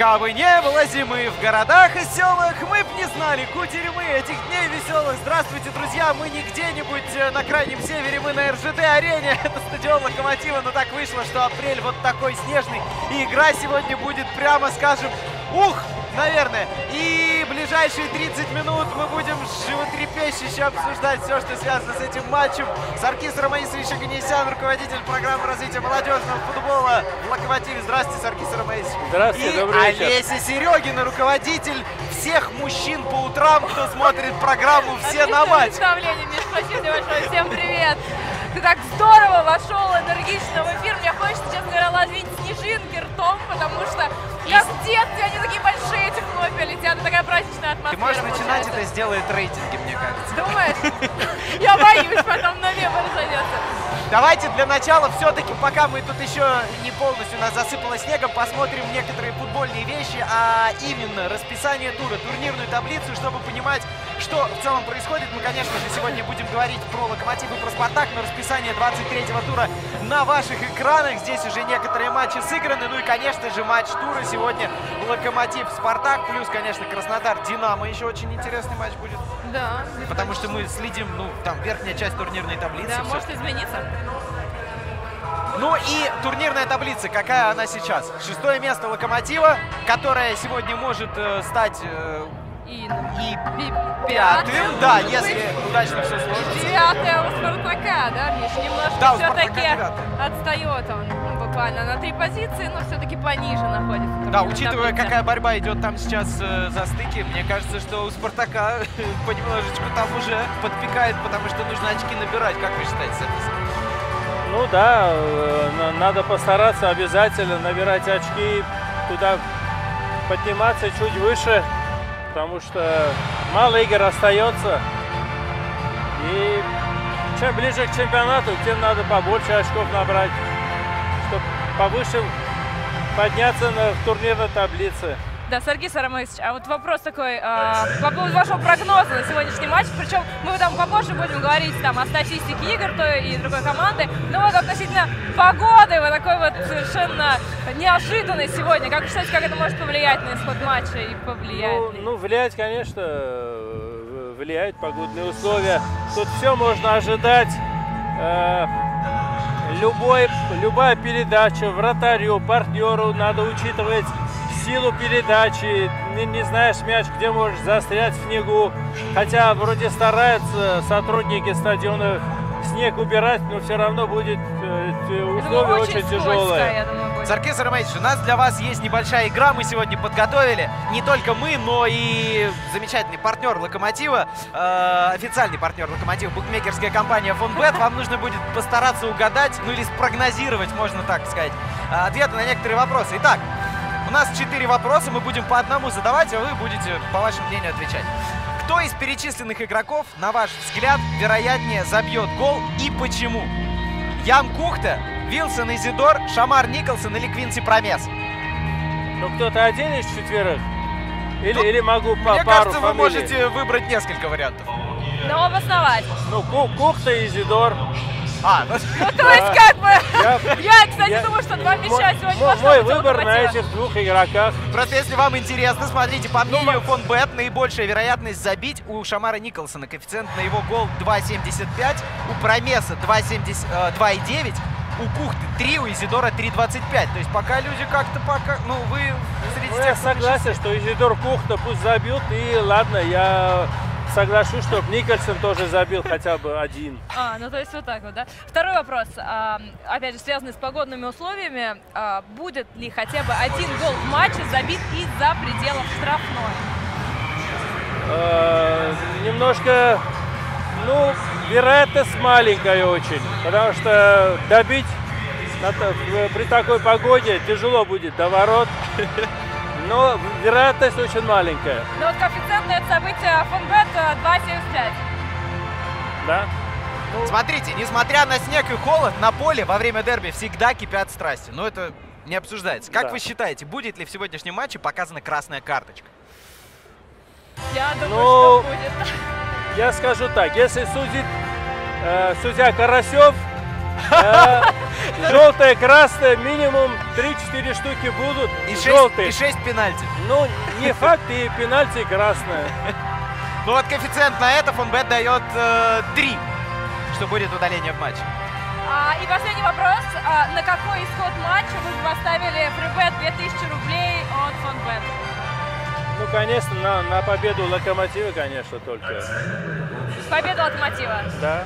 Кабы не было зимы в городах и селах, мы б не знали кутерьмы этих дней веселых. Здравствуйте, друзья, мы не где-нибудь э, на крайнем севере, мы на РЖД-арене. Это стадион Локомотива, но так вышло, что апрель вот такой снежный. И игра сегодня будет, прямо скажем, ух, наверное. И ближайшие 30 минут мы будем животрепещуще обсуждать все, что связано с этим матчем. Саркис Ромаисович Аганесян, руководитель программы развития молодежного футбола в Локомотиве. Здравствуйте, Саркис Ромаисович. Здравствуйте, И добрый вечер. Олеся Серегина, руководитель всех мужчин по утрам, кто смотрит программу «Все на матч». Представление, Миш, спасибо большое. Всем привет. Ты так здорово вошел энергично в эфир. Мне хочется, честно говоря, ловить снежинки ртом, потому что как в детстве они такие большие, эти хлопья летят. Такая праздничная атмосфера. Ты можешь начинать, это сделает рейтинги, мне кажется. Думаешь? Я боюсь, потом на мемы разойдется. Давайте для начала все-таки, пока мы тут еще не полностью нас засыпало снегом, посмотрим некоторые футбольные вещи, а именно расписание тура, турнирную таблицу, чтобы понимать, что в целом происходит. Мы, конечно же, сегодня будем говорить про Локомотив и про Спартак, но расписание 23-го тура на ваших экранах. Здесь уже некоторые матчи сыграны. Ну и, конечно же, матч тура сегодня Локомотив-Спартак, плюс, конечно, Краснодар-Динамо. Еще очень интересный матч будет, Да. потому что мы следим, ну, там, верхняя часть турнирной таблицы. Да, всё может измениться. ну и турнирная таблица, какая она сейчас? Шестое место Локомотива, которое сегодня может э, стать э, И, и и пятым, да, если удачно все сложится. Девятая у Спартака, да, Миш? Немножко Да, все-таки отстает он ну, буквально на три позиции, но все-таки пониже находится. Да, учитывая, таблице. какая борьба идет там сейчас э, за стыки, мне кажется, что у Спартака понемножечку там уже подпекает, потому что нужно очки набирать. Как вы считаете, Сергей? Ну да, э, на- надо постараться обязательно набирать очки, туда подниматься чуть выше, потому что мало игр остается. И чем ближе к чемпионату, тем надо побольше очков набрать, чтобы повыше подняться на, турнирной таблице. Да, Сергей Сарамович, а вот вопрос такой а, по поводу вашего прогноза на сегодняшний матч. Причем мы там попозже будем говорить там о статистике игр той и другой команды. Но вот относительно погоды, вот такой вот совершенно неожиданный сегодня. Как вы считаете, как это может повлиять на исход матча и повлияет Ну, ну, влиять, конечно, э, влияют погодные условия. Тут все можно ожидать. Э, любой, любая передача вратарю, партнеру надо учитывать силу передачи. Не, не знаешь мяч, где можешь застрять в снегу. Хотя вроде стараются сотрудники стадиона снег убирать, но все равно будет э, условия очень, скользко, тяжелые. Саркис Ромаевич, у нас для вас есть небольшая игра, мы сегодня подготовили. Не только мы, но и замечательный партнер Локомотива, э, официальный партнер Локомотива, букмекерская компания Фонбет. Вам нужно будет постараться угадать, ну или спрогнозировать, можно так сказать, э, ответы на некоторые вопросы. Итак, у нас четыре вопроса, мы будем по одному задавать, а вы будете, по вашему мнению, отвечать. Кто из перечисленных игроков, на ваш взгляд, вероятнее забьет гол и почему? Ян Кухта, Вилсон Изидор, Шамар Николсон или Квинси Промес? Ну, кто-то один из четверых? Или, Ну, или могу по Мне пару кажется, вы фамилий? можете выбрать несколько вариантов. Но обосновать. Ну, Ку- Кухта и Изидор. А, ну, Ну, то есть, как бы, Я, я, кстати, я- думаю, что два мяча мой, сегодня мой- мой выбор на этих двух игроках. просто если вам интересно, смотрите, по мнению Фонбет, наибольшая вероятность забить у Шамара Николсона. Коэффициент на его гол 2,75, у Промеса 2,70, э, 2,9, у Кухты 3, у Изидора 3,25. То есть пока люди как-то пока, ну вы среди Ну, тех, я согласен, что Изидор Кухта пусть забьют. И ладно, я соглашусь, чтобы Никольсон тоже забил хотя бы один. А, ну то есть вот так вот, да. Второй вопрос, а, опять же, связанный с погодными условиями. А, будет ли хотя бы один гол в матче забит из-за пределов штрафной? Э, немножко, ну, вероятность маленькая очень. Потому что добить при такой погоде тяжело будет до ворот. Но вероятность очень маленькая. Ну вот коэффициент на это событие Фонбет а, 2,75. Да? Смотрите, несмотря на снег и холод, на поле во время дерби всегда кипят страсти. Но это не обсуждается. Как Да. вы считаете, будет ли в сегодняшнем матче показана красная карточка? Я думаю, Ну, что будет. Я скажу так, если судит э, судья Карасев, э, Желтая, красная, минимум 3-4 штуки будут. И 6, желтые. и 6 пенальти. Ну, не факт, и пенальти и красная. Ну вот коэффициент на это фонбет дает э, 3, что будет удаление в матче. А, и последний вопрос. А, на какой исход матча вы бы поставили фрибет 2000 рублей от фонбет? Ну, конечно, на, на победу Локомотива, конечно, только. Победа Локомотива. Да.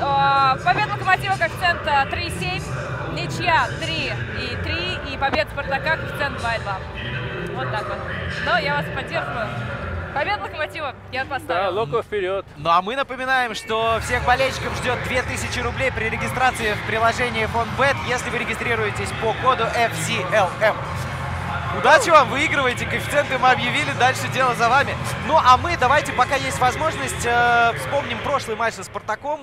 А, победа Локомотива коэффициент а, 3,7, ничья 3 и 3, и победа Спартака коэффициент 2,2. Вот так вот. Но я вас поддерживаю. Победа Локомотива я Да, поставила. Локо вперед. Ну а мы напоминаем, что всех болельщиков ждет 2000 рублей при регистрации в приложении FonBet, если вы регистрируетесь по коду FCLM. Удачи вам, выигрывайте, коэффициенты мы объявили, дальше дело за вами. Ну а мы давайте, пока есть возможность, э, вспомним прошлый матч со Спартаком.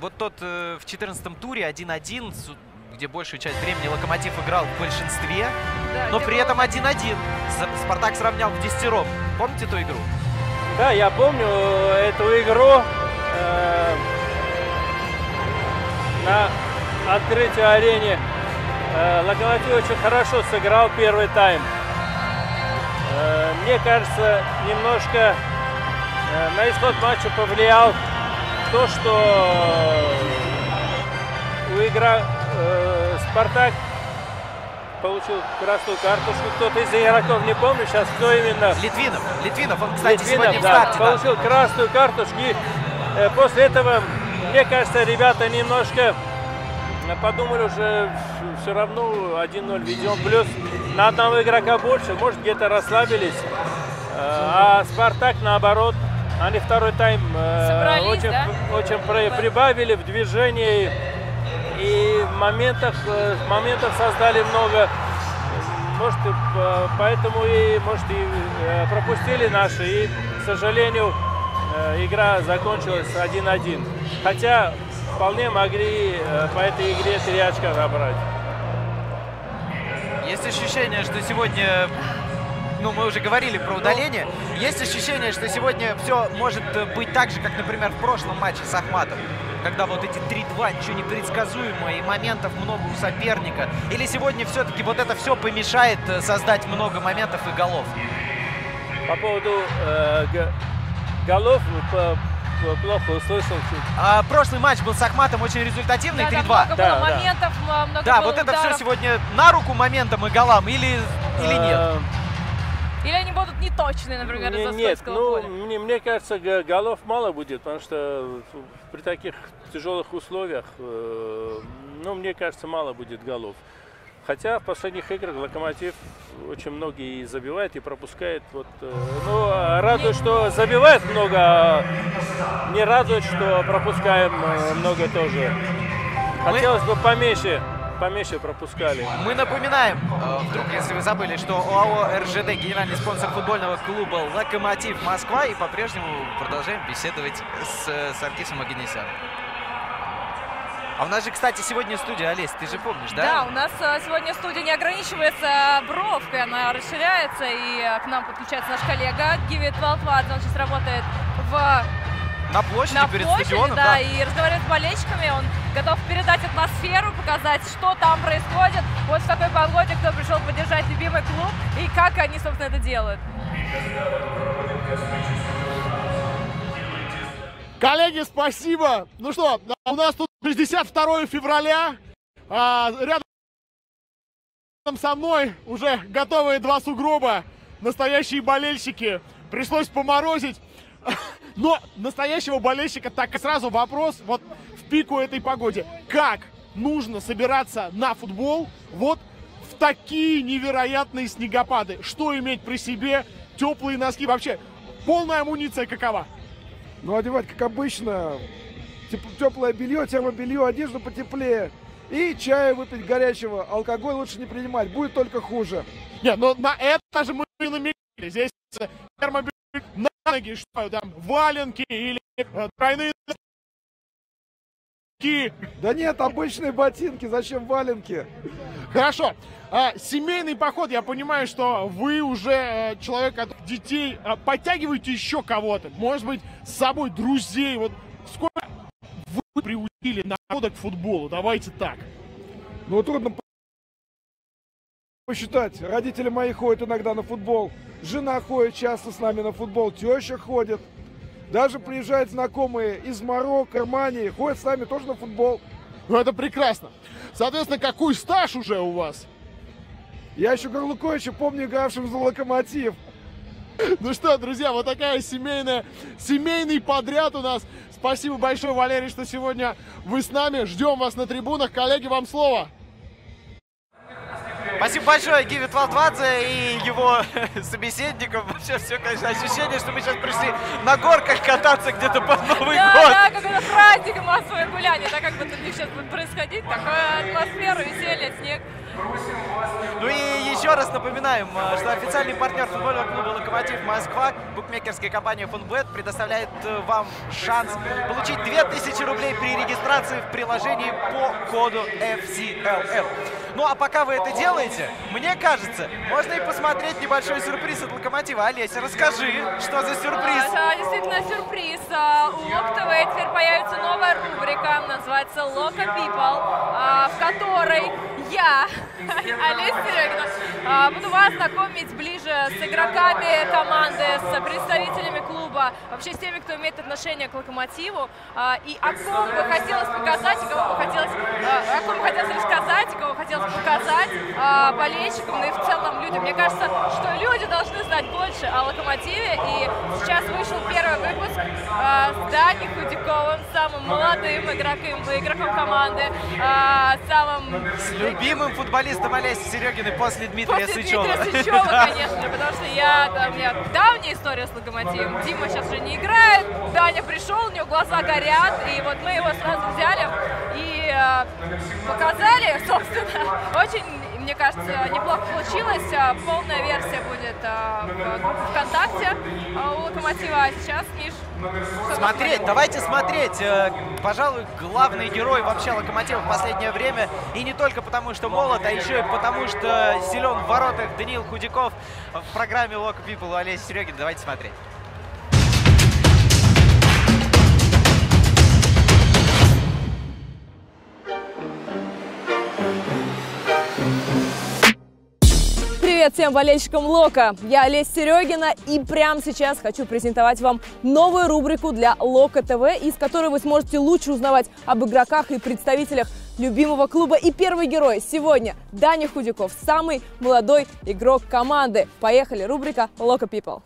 Вот тот э, в 14 туре 1-1, с- где большую часть времени Локомотив играл в большинстве, Да, но при этом 1-1. С- Спартак сравнял в десятером. Помните ту игру? Да, я помню эту игру э, на открытии арене. Э, Локомотив очень хорошо сыграл первый тайм. Э, мне кажется, немножко э, на исход матча повлиял то, что у игра Спартак получил красную карточку. Кто-то из игроков, не помню сейчас, кто именно. Литвинов. Литвинов, он, кстати, Литвинов, сегодня в да, старте. да. получил красную карточку. И э, после этого, мне кажется, ребята немножко подумали уже, все равно 1-0 ведем. Плюс на одного игрока больше, может где-то расслабились. Э, а Спартак наоборот, они второй тайм э, Собрались, очень, да? очень при- прибавили в движении. И моментов, э, моментов создали много. Может, поэтому и, может, и э, пропустили наши. И, к сожалению, э, игра закончилась 1-1. Хотя вполне могли э, по этой игре три очка набрать. Есть ощущение, что сегодня, ну, мы уже говорили про удаление, есть ощущение, что сегодня все может э, быть так же, как, например, в прошлом матче с Ахматом, когда вот эти 3-2, ничего непредсказуемо, и моментов много у соперника. Или сегодня все-таки вот это все помешает э, создать много моментов и голов? По поводу э, голов по- плохо услышал чуть. А, прошлый матч был с Ахматом очень результативный, Да, да, 3-2. много Да, было да. моментов, много Да, было вот это все ударов. сегодня на руку моментам и голам или, или нет? Э, Или они будут неточные, например, Не- из-за Нет, ну, поля. мне, мне кажется, голов мало будет, потому что при таких тяжелых условиях, э, ну, мне кажется, мало будет голов. Хотя в последних играх Локомотив очень многие и забивает, и пропускает. Вот, э, ну, радует, что забивает много, а не радует, что пропускаем э, много тоже. Хотелось бы поменьше, поменьше пропускали. Мы напоминаем, э, вдруг, если вы забыли, что ОАО РЖД генеральный спонсор футбольного клуба «Локомотив Москва» и по-прежнему продолжаем беседовать с, э, с Аркисом Аганесяном. А у нас же, кстати, сегодня студия, Олесь, ты же помнишь, да? Да, у нас э, сегодня студия не ограничивается бровкой, она расширяется, и э, к нам подключается наш коллега Гивит Валтвадзе, он сейчас работает в, На площади на перед площади, стадионом, да, и разговаривает с болельщиками, он готов передать атмосферу, показать, что там происходит, вот в такой погоде, кто пришел поддержать любимый клуб, и как они, собственно, это делают. Коллеги, спасибо. Ну что, у нас тут 62 февраля. А, рядом со мной уже готовые два сугроба. Настоящие болельщики. Пришлось поморозить. Но настоящего болельщика так и сразу вопрос вот в пику этой погоде. Как нужно собираться на футбол вот в такие невероятные снегопады? Что иметь при себе? Теплые носки. Вообще, полная амуниция какова? Ну, одевать, как обычно, теплое белье, термобелье, одежду потеплее. И чая выпить горячего. Алкоголь лучше не принимать, будет только хуже. Нет, ну на это же мы и намекали. Здесь э, термобелье на ноги, что там, валенки или э, тройные носки. Да нет, обычные ботинки, зачем валенки? Хорошо. А, семейный поход, я понимаю, что вы уже э, человек от детей. А, подтягиваете еще кого-то. Может быть, с собой друзей. Вот сколько вы приучили народа к футболу? Давайте так. Ну, трудно посчитать. Родители мои ходят иногда на футбол. Жена ходит часто с нами на футбол. Теща ходит. Даже приезжают знакомые из Марокко, Армании. Ходят с нами тоже на футбол. Ну это прекрасно. Соответственно, какой стаж уже у вас? Я еще Горлуковича помню игравшим за локомотив. Ну что, друзья, вот такая семейная, семейный подряд у нас. Спасибо большое, Валерий, что сегодня вы с нами. Ждем вас на трибунах. Коллеги, вам слово. Спасибо большое Гиви Твалтвадзе и его собеседникам. Вообще все, конечно, ощущение, что мы сейчас пришли на горках кататься где-то под Новый Да, год. да, какой-то праздник и массовое гуляние. Так как вот это сейчас будет происходить, такая атмосфера, веселье, снег. Ну и еще раз напоминаем, э, что официальный партнер футбольного клуба «Локомотив Москва», букмекерская компания «Фунбет» предоставляет э, вам шанс получить 2000 рублей при регистрации в приложении по коду FCLL. Ну а пока вы это делаете, мне кажется, можно и посмотреть небольшой сюрприз от «Локомотива». Олеся, расскажи, что за сюрприз? Это действительно сюрприз. А, У Лок теперь появится новая рубрика, называется Лока People, а, в которой я, Олеся Серегина, а, буду вас знакомить ближе с игроками команды, с представителями клуба, вообще с теми, кто имеет отношение к Локомотиву, а, и о ком бы хотелось показать, и кого бы хотелось, а, о ком бы хотелось рассказать, и кого хотелось показать болельщикам, ну и в целом людям. Мне кажется, что люди должны знать больше о Локомотиве, и сейчас вышел первый выпуск с Даней Худяковым, самым молодым игроком, игроком команды, самым любимым футболистом Олеси Серегиной после Дмитрия После Сычева. Дмитрия Сычева, конечно же, потому что я, там, у меня давняя история с Локомотивом. Дима сейчас уже не играет, Даня пришел, у него глаза горят, и вот мы его сразу взяли и э, показали, собственно, очень мне кажется, неплохо получилось. А, Полная версия будет а, в группе ВКонтакте а, у Локомотива. А сейчас, Миш, что Смотреть, давайте смотреть. Э, Пожалуй, главный герой вообще Локомотива в последнее время. И не только потому, что молод, а еще и потому, что силен в воротах Даниил Худяков в программе Лока People у Олеси Серегин. Давайте смотреть. Привет всем болельщикам Лока! Я Олеся Серегина и прямо сейчас хочу презентовать вам новую рубрику для Лока ТВ, из которой вы сможете лучше узнавать об игроках и представителях любимого клуба. И первый герой сегодня Даня Худяков, самый молодой игрок команды. Поехали, рубрика Лока People.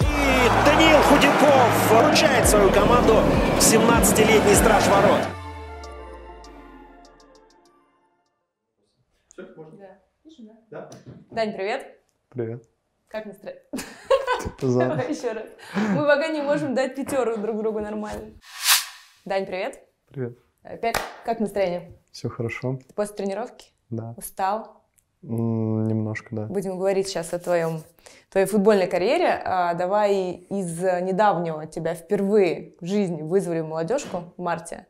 И Даниил Худяков вручает свою команду 17-летний страж ворот. Дань, привет! Привет. Как настроение? Давай еще раз. Мы пока не можем дать пятеру друг другу нормально. Дань, привет! Привет. Опять, как настроение? Все хорошо? Ты после тренировки? Да. Устал? Немножко, да. Будем говорить сейчас о твоем, твоей футбольной карьере. А, давай из недавнего тебя впервые в жизни вызвали в молодежку в марте.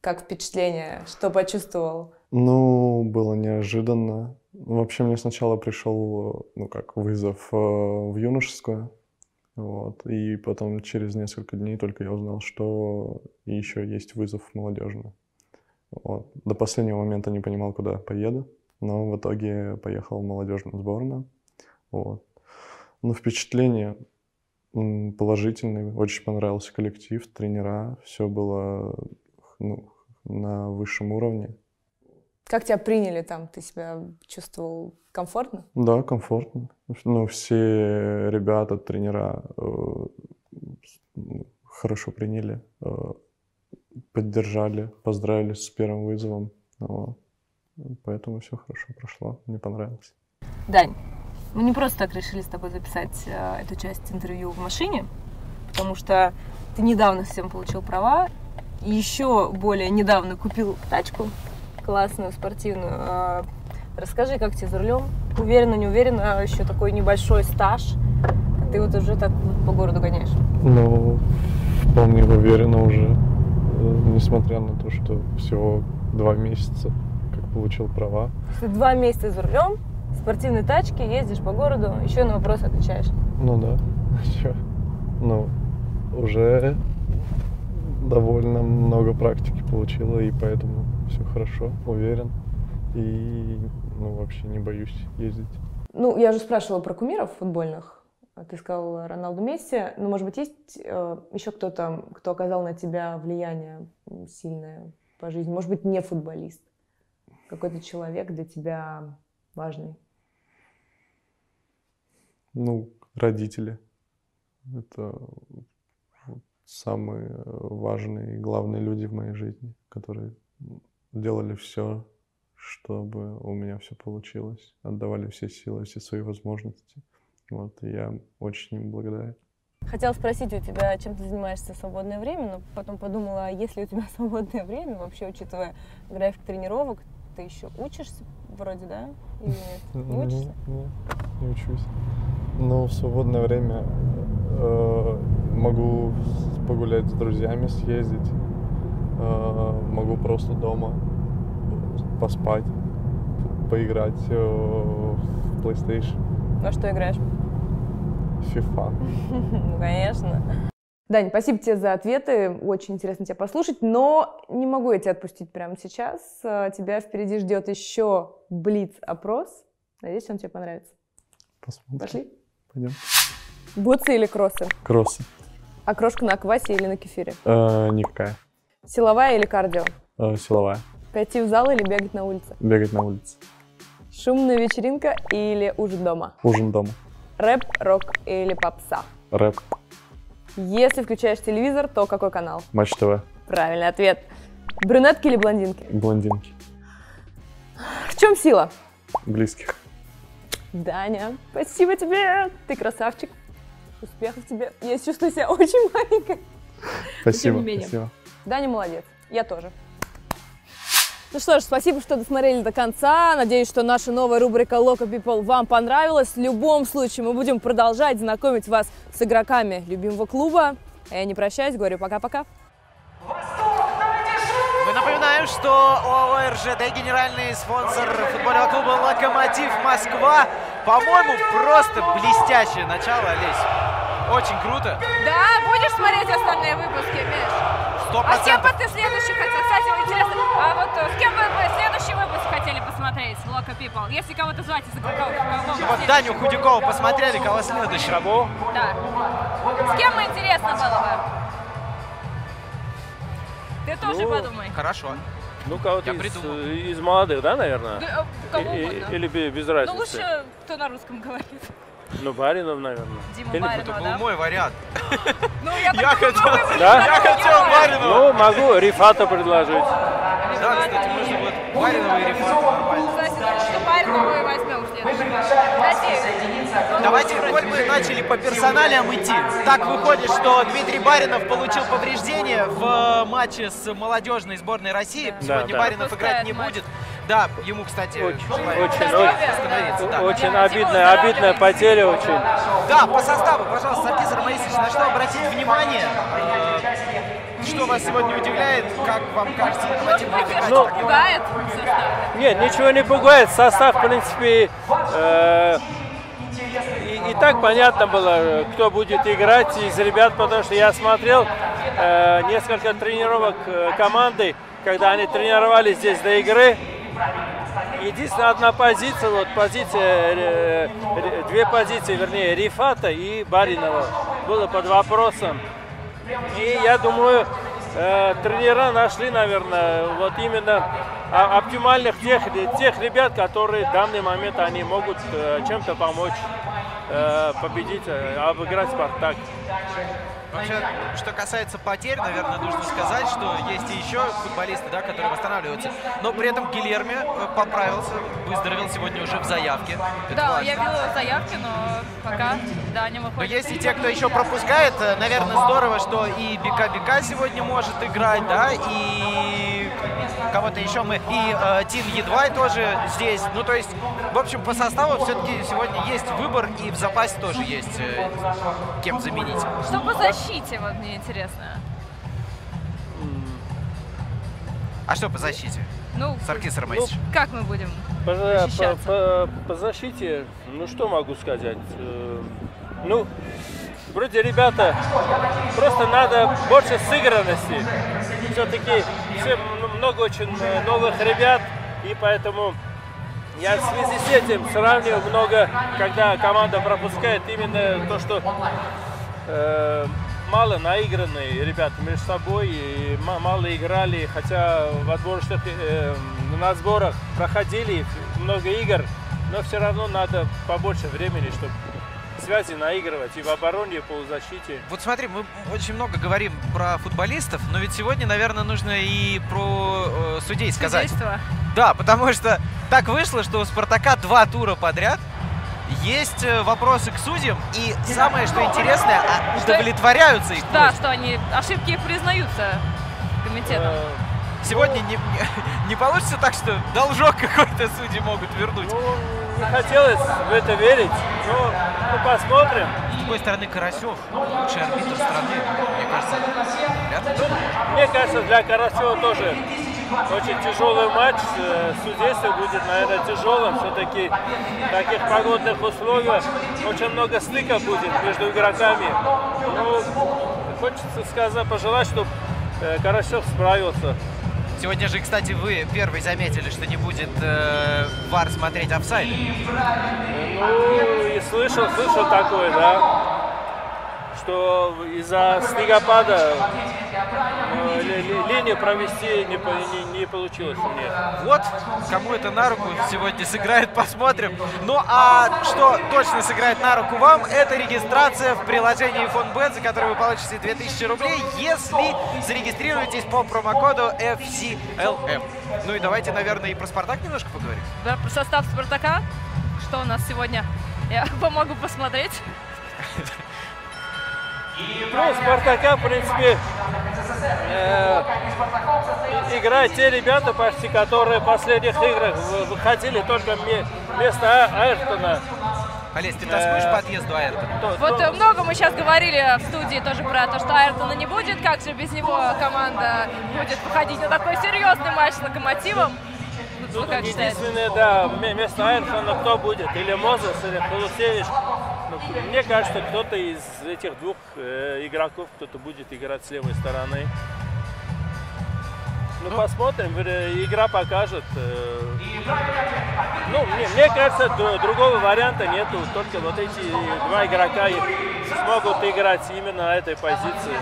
Как впечатление? Что почувствовал? Ну, было неожиданно. Вообще мне сначала пришел, ну как, вызов э, в юношескую. Вот. И потом через несколько дней только я узнал, что еще есть вызов в молодежную. Вот. До последнего момента не понимал, куда поеду, но в итоге поехал в молодежную сборную. Вот. Ну, впечатление положительное, очень понравился коллектив, тренера, все было ну, на высшем уровне. Как тебя приняли там? Ты себя чувствовал комфортно? Да, комфортно. Ну, все ребята, тренера э, ну, хорошо приняли, э, поддержали, поздравили с первым вызовом. Вот. Поэтому все хорошо прошло, мне понравилось. Дань, мы не просто так решили с тобой записать э, эту часть интервью в машине, потому что ты недавно совсем получил права, еще более недавно купил тачку классную, спортивную. Э, расскажи, как тебе за рулем? Уверенно, не уверенно, еще такой небольшой стаж. Ты вот уже так вот по городу гоняешь. Ну, вполне уверенно уже, э, несмотря на то, что всего два месяца, как получил права. Ты два месяца за рулем, спортивной тачке, ездишь по городу, еще на вопросы отвечаешь. Ну да, чё? Ну, уже довольно много практики получила, и поэтому все хорошо, уверен. И ну, вообще не боюсь ездить. Ну, я же спрашивала про кумиров футбольных. А Ты сказал Роналду Месси. Но, может быть, есть э, еще кто-то, кто оказал на тебя влияние сильное по жизни? Может быть, не футболист? Какой-то человек для тебя важный? Ну, родители. Это самые важные и главные люди в моей жизни, которые делали все, чтобы у меня все получилось, отдавали все силы, все свои возможности. Вот, и я очень им благодарен. Хотела спросить у тебя, чем ты занимаешься в свободное время, но потом подумала, а есть ли у тебя свободное время, вообще учитывая график тренировок, ты еще учишься вроде, да? Или нет? Не учишься? Не, не учусь. Но в свободное время э, могу погулять с друзьями, съездить. Э, могу просто дома поспать, поиграть э, в PlayStation, Во что играешь? FIFA. Ну, конечно. Дань, спасибо тебе за ответы. Очень интересно тебя послушать, но не могу я тебя отпустить прямо сейчас. А, Тебя впереди ждет еще блиц-опрос. Надеюсь, он тебе понравится. Посмотрим. Пошли. Пойдем. Бутсы или кроссы? Кроссы. Окрошка на квасе или на кефире? Э, никакая. Силовая или кардио? Э, силовая. Пойти в зал или бегать на улице? Бегать на улице. Шумная вечеринка или ужин дома? Ужин дома. Рэп, рок или попса? Рэп. Если включаешь телевизор, то какой канал? Матч ТВ. Правильный ответ. Брюнетки или блондинки? Блондинки. В чем сила? Близких. Даня, спасибо тебе, ты красавчик. Успехов тебе. Я чувствую себя очень маленькой. Спасибо. не менее. Спасибо. Даня молодец, я тоже. Ну что ж, спасибо, что досмотрели до конца. Надеюсь, что наша новая рубрика Local People вам понравилась. В любом случае, мы будем продолжать знакомить вас с игроками любимого клуба. А я не прощаюсь, говорю пока-пока. Мы напоминаем, что ОАО РЖД, генеральный спонсор футбольного клуба «Локомотив Москва». По-моему, просто блестящее начало, Олесь. Очень круто. Да, будешь смотреть остальные выпуски, Миш? Сто А с кем бы ты следующий хотел? Кстати, интересно, а вот э, с кем бы вы следующий выпуск хотели посмотреть Loco People? Если кого-то звать из кого бы Вот? Даню Худякова посмотрели, кого следующий? Кого? Да. С кем бы интересно было бы? Ты тоже Ну, подумай. Хорошо. Ну, кого-то из, из молодых, да, наверное? Да, э, Кого угодно. Или бе- без Ну, разницы? лучше кто на русском говорит. Ну, Баринов, наверное. Дима Или- Баринова, Это да? был мой вариант. Ну, я, Я хотел- Да? Я хотел. Баринова. Ну, могу Рифата предложить. Да, кстати, можно вот Баринова и Рифата нормально. Кстати, значит, что Баринова и возьмем в следующий раз. Надеюсь. Давайте, коль мы начали по персоналиям идти. Так выходит, что Дмитрий Баринов получил повреждение в э, матче с молодежной сборной России. Да, Сегодня да. Баринов играть не будет. Да, ему, кстати, Очень, очень. Очень Дима, обидная, обидная потеря очень. Да, по составу, пожалуйста, Саркис Ромаисович, на что обратить внимание? Э, Что вас сегодня удивляет? Как вам кажется? Ну, Пугает состав. Нет, ничего не пугает. Состав, в принципе, э, и, и так понятно было, кто будет играть из ребят, потому что я смотрел э, несколько тренировок э, команды, когда они тренировались здесь до игры. Единственная одна позиция, вот позиция, э, э, две позиции, вернее, Рифата и Баринова было под вопросом. И я думаю, э, тренера нашли, наверное, вот именно а- оптимальных тех, тех ребят, которые в данный момент они могут э, чем-то помочь э, победить, э, обыграть Спартак. Вообще, что касается потерь, наверное, нужно сказать, что есть и еще футболисты, да, которые восстанавливаются. Но при этом Гильерми э, поправился, выздоровел сегодня уже в заявке. Это Да, важно. я видела заявки, но пока Даня Но выходит. есть и те, кто еще пропускает. Э, Наверное, здорово, что и Бика Бика сегодня может играть, да, и кого-то еще мы, и э, Тим Едвай тоже здесь. Ну, то есть, в общем, по составу все-таки сегодня есть выбор, и в запасе тоже есть э, кем заменить. Что по защите, вот мне интересно. А что по защите? Ну, Саркис Ромаисович. как мы будем? По, по- Защищаться. по- по защите, ну что могу сказать? Э, Ну, вроде ребята, просто надо больше сыгранности. Все-таки все, много очень э, новых ребят, и поэтому я в связи с этим сравниваю много, когда команда пропускает именно то, что э, мало наигранные ребята между собой, и мало играли, хотя в отборочных, э, на сборах проходили много игр, но все равно надо побольше времени, чтобы связи наигрывать и в обороне, и в полузащите. Вот смотри, мы очень много говорим про футболистов, но ведь сегодня, наверное, нужно и про э, судей сказать. Судейство. Да, потому что так вышло, что у Спартака два тура подряд есть э, вопросы к судьям, и самое, что интересное, а удовлетворяются их. Да, что они, ошибки признаются комитетом. Э, сегодня не, не, не получится так, что должок какой-то судьи могут вернуть. Ну, не хотелось в это верить, но ну, посмотрим. С другой стороны, Карасев, лучший арбитр страны, мне кажется, вряд ли. Мне кажется, для Карасева тоже очень тяжелый матч. Э, судейство будет, наверное, тяжелым. Все-таки в таких погодных условиях очень много стыка будет между игроками. Ну, хочется сказать, пожелать, чтобы э, Карасев справился. Сегодня же, кстати, вы первый заметили, что не будет э, ВАР смотреть офсайд. Ну, и слышал, слышал такое, да что из-за снегопада линию провести не, не, не получилось мне. Вот, кому это на руку сегодня сыграет, посмотрим. Ну а что точно сыграет на руку вам, это регистрация в приложении FonBet, за которую вы получите 2000 рублей, если зарегистрируетесь по промокоду FCLM. Ну и давайте, наверное, и про Спартак немножко поговорим. Да, про состав Спартака. Что у нас сегодня? Я помогу посмотреть. Ну, Спартака, в принципе, э, играют те ребята почти, которые в последних играх выходили только вместо Айртона. Олесь, ты тоскуешь по отъезду Айртона? Вот то... много мы сейчас говорили в студии тоже про то, что Айртона не будет, как же без него команда будет выходить на такой серьезный матч с Локомотивом. Ну, как единственное, да, вместо Айртона кто будет? Или Мозес, или Полусевич. Мне кажется, кто-то из этих двух э, игроков, кто-то будет играть с левой стороны. Ну, ну посмотрим, игра покажет. Э, ну, мне, мне кажется, другого варианта нету. Только вот эти два игрока смогут играть именно на этой позиции.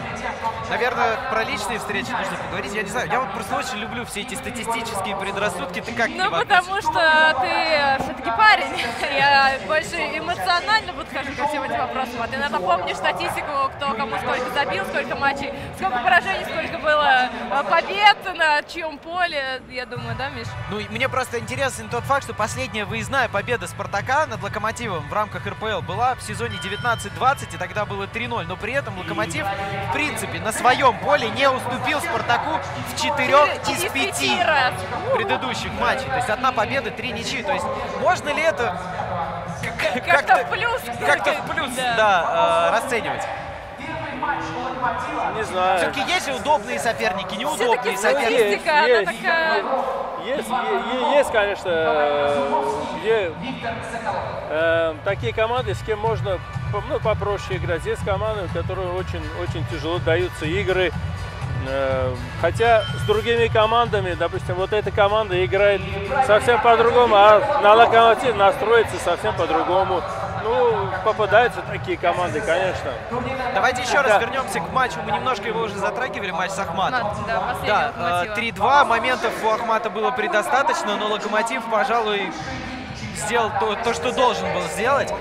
Наверное, про личные встречи нужно поговорить. Я не знаю, я вот просто очень люблю все эти статистические предрассудки. Ты как Ну, потому что ты все-таки парень. Я больше эмоционально подхожу ко всем этим вопросам. А ты надо помнишь статистику, кто кому сколько забил, сколько матчей, сколько поражений, сколько было э, побед на чьем поле. Я думаю, да, Миш? Ну, мне просто интересен тот факт, что последняя выездная победа Спартака над Локомотивом в рамках РПЛ была в сезоне 19-20, и тогда было 3-0. Но при этом Локомотив, в принципе, на своем поле не уступил Спартаку в 4 из 5 предыдущих матчей. То есть одна победа, три ничьи. То есть можно ли это как-то в плюс, как-то в плюс да. Да, э, расценивать? Не знаю. Все-таки есть же удобные соперники, неудобные соперники. Есть, есть, такая... есть, есть, есть, конечно, где, э, такие команды, с кем можно ну, попроще играть. Есть команды, которые очень, очень тяжело даются игры. Э, хотя с другими командами, допустим, вот эта команда играет совсем по-другому, а на локомотив настроится совсем по-другому. Ну, попадаются такие команды, конечно. Давайте еще раз вернемся к матчу. Мы немножко его уже затрагивали, матч с Ахматом. Да, да 3-2. Э, Моментов у Ахмата было предостаточно, но Локомотив, пожалуй, сделал то, то, что должен был сделать.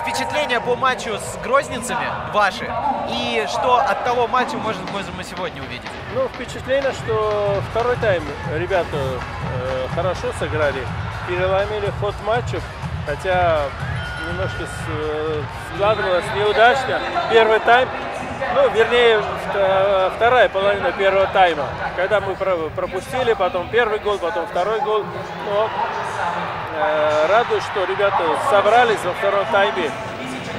Впечатления по матчу с Грозницами ваши? И что от того матча может, можем мы сегодня увидеть? Ну, впечатление, что второй тайм ребята э, хорошо сыграли, переломили ход матча, хотя немножко э, складывалось неудачно. Первый тайм, ну, вернее, вторая половина первого тайма, когда мы пропустили, потом первый гол, потом второй гол. Но э, радует, что ребята собрались во втором тайме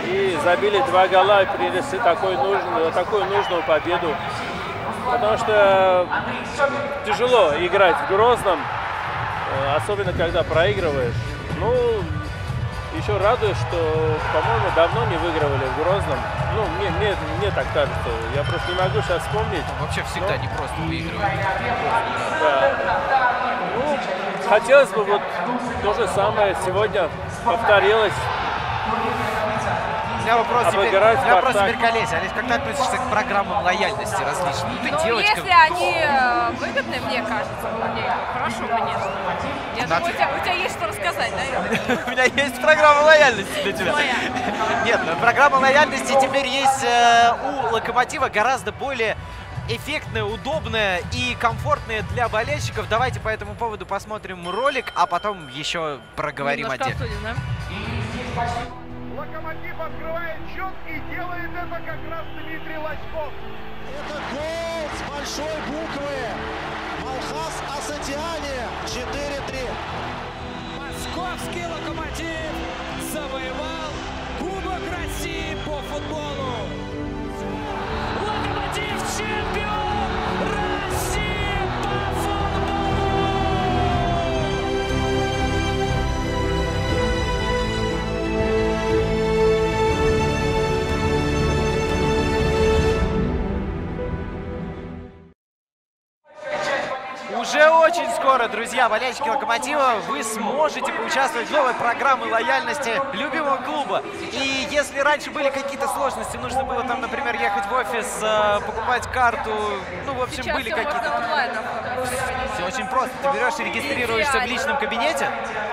и забили два гола и принесли такой нужную, такую нужную победу. Потому что тяжело играть в Грозном, э, особенно когда проигрываешь. Ну, еще радует, что, по-моему, давно не выигрывали в Грозном. Ну, мне, мне, мне так кажется. Я просто не могу сейчас вспомнить. Вообще всегда не просто выигрывают. Да. Ну, хотелось бы вот то же самое сегодня повторилось. У меня вопрос теперь, у меня вопрос теперь к Олесе. Олесь, как ты относишься к программам лояльности различным? Ну, ты Ну, девочка. если они э, выгодны, мне кажется, мне хорошо, конечно. Я Надо- думаю, у тебя, у тебя есть что рассказать, да? У меня есть программа лояльности для тебя. Нет, ну, программа лояльности теперь есть э, у Локомотива гораздо более эффектная, удобная и комфортная для болельщиков. Давайте по этому поводу посмотрим ролик, а потом еще проговорим Немножко отдельно. обсудим, да? Локомотив открывает счет и делает это как раз Дмитрий Лоськов. Это гол с большой буквы. Малхас Асатиане 4-3. Московский локомотив завоевал Кубок России по футболу. Скоро, друзья, болельщики Локомотива, вы сможете поучаствовать в новой программе лояльности любимого клуба. И если раньше были какие-то сложности, нужно было там, например, ехать в офис, э, покупать карту, ну, в общем, Сейчас были какие-то... Все очень просто. Ты берешь и регистрируешься в личном кабинете,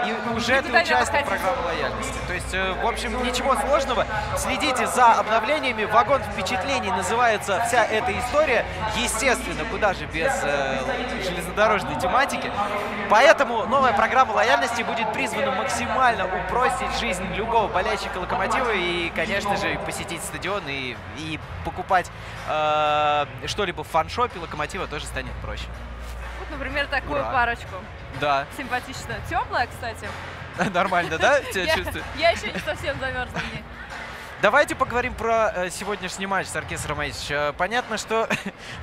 и уже ты участник программы лояльности. То есть, э, в общем, ничего сложного. Следите за обновлениями. Вагон впечатлений называется вся эта история. Естественно, куда же без э, железнодорожной тематики. Поэтому новая программа лояльности будет призвана максимально упростить жизнь любого болельщика Локомотива и, конечно же, посетить стадион и, и покупать э, что-либо в фаншопе Локомотива тоже станет проще. Вот, например, такую Ура. парочку. Да, Симпатично. Теплая, кстати. нормально, да? Тебя чувствую? я еще не совсем замерзла в ней. Давайте поговорим про э, сегодняшний матч, Саркис Ромаевич. Э, понятно, что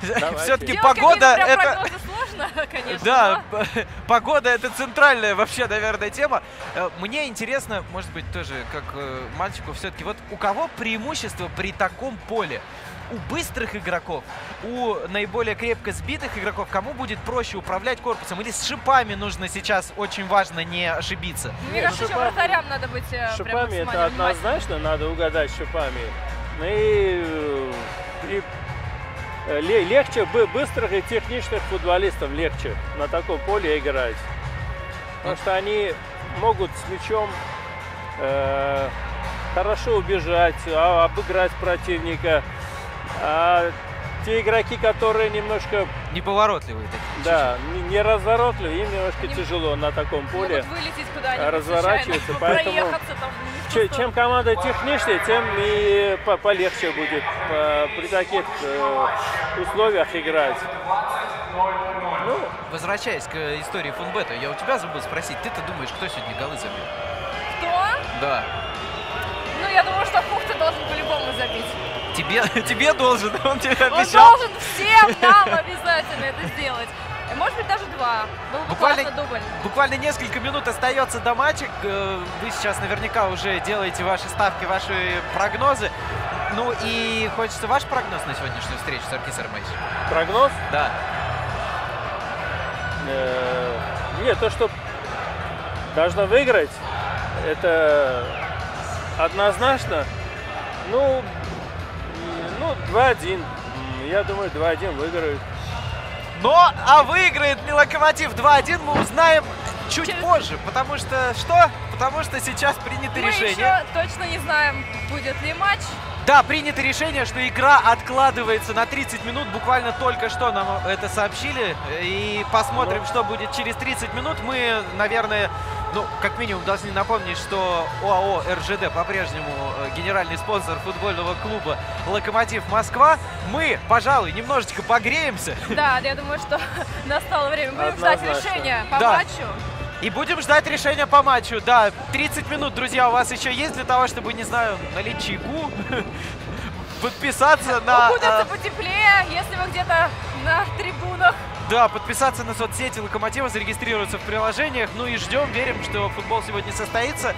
все-таки погода это... сложно, конечно. Да, но- погода это центральная вообще, наверное, тема. Э, Мне интересно, может быть, тоже как э, мальчику все-таки, вот у кого преимущество при таком поле? У быстрых игроков, у наиболее крепко сбитых игроков, кому будет проще управлять корпусом? Или с шипами нужно сейчас очень важно не ошибиться? Мне кажется, еще шипами- вратарям надо быть э, Шипами это однозначно надо угадать шипами. Ну и, э, и, э, ле- легче бы быстрых и техничных футболистов легче на таком поле играть. Потому что они могут с мячом э, хорошо убежать, а- обыграть противника. А те игроки, которые немножко Неповоротливые такие. да, не- не разворотливы, им немножко Они тяжело на таком поле. Могут вылететь куда-нибудь разворачиваться, поэтому проехаться там чем команда техничнее, тем и по- полегче будет при таких э, условиях играть. Ну, Возвращаясь к истории фунбета, я у тебя забыл спросить, ты-то думаешь, кто сегодня голы забил? Кто? Да. Ну, я думаю, что Кухта должен по-любому забить. Тебе, тебе должен, он тебе Он обещал. должен всем нам обязательно это сделать. И, Может быть, даже два. Был бы Буквально- классно дубль. Буквально несколько минут остается до матча. Э, Вы сейчас наверняка уже делаете ваши ставки, ваши прогнозы. Ну и хочется ваш прогноз на сегодняшнюю встречу, Саркис Армейч. прогноз? Да. Э, нет, то, что должна выиграть, это однозначно. Ну 2-1. М, Я думаю, 2-1 выиграют. Но, а выиграет ли Локомотив 2-1, мы узнаем чуть Через- позже. Потому что, что? Потому что сейчас принято Мы решение. еще точно не знаем, будет ли матч. Да, принято решение, что игра откладывается на 30 минут. Буквально только что нам это сообщили. И посмотрим, что будет через 30 минут. Мы, наверное, ну, как минимум должны напомнить, что ОАО РЖД по-прежнему э, генеральный спонсор футбольного клуба «Локомотив Москва». Мы, пожалуй, немножечко погреемся Да, я думаю, что настало время. Будем ждать решения по Да. матчу. И будем ждать решения по матчу. Да, 30 минут, друзья, у вас еще есть для того, чтобы, не знаю, налить чайку, подписаться на... Укутаться э, потеплее, если вы где-то на трибунах. Да, подписаться на соцсети Локомотива, зарегистрироваться в приложениях. Ну и ждем, верим, что футбол сегодня состоится.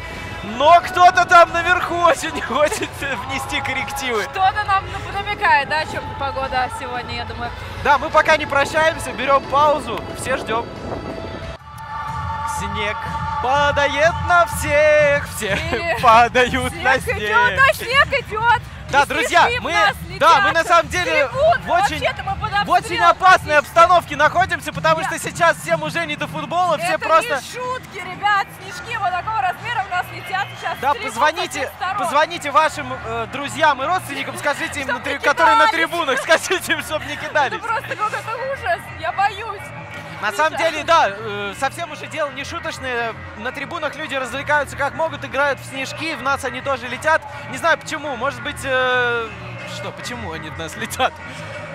Но кто-то там наверху очень хочет внести коррективы. Что-то нам намекает, да, о чем погода сегодня, я думаю. Да, мы пока не прощаемся, берем паузу, все ждем. Снег падает на всех, все Или падают на Снег снег. идет, да, снег идет. Да, И друзья, мы, да, мы на самом деле в очень, в очень опасной обстановке находимся, потому Я- что сейчас всем уже не до футбола, все Это просто... не шутки, ребят, снежки вот такого размера у нас летят сейчас. Да, позвоните, позвоните вашим э, друзьям и родственникам, скажите им, на которые на трибунах, скажите им, чтобы не Это кидались. просто какой-то ужас, я боюсь. На самом деле, да, э, совсем уже дело не шуточное. На трибунах люди развлекаются как могут, играют в снежки, в нас они тоже летят. Не знаю почему, может быть, э, что, почему они в нас летят?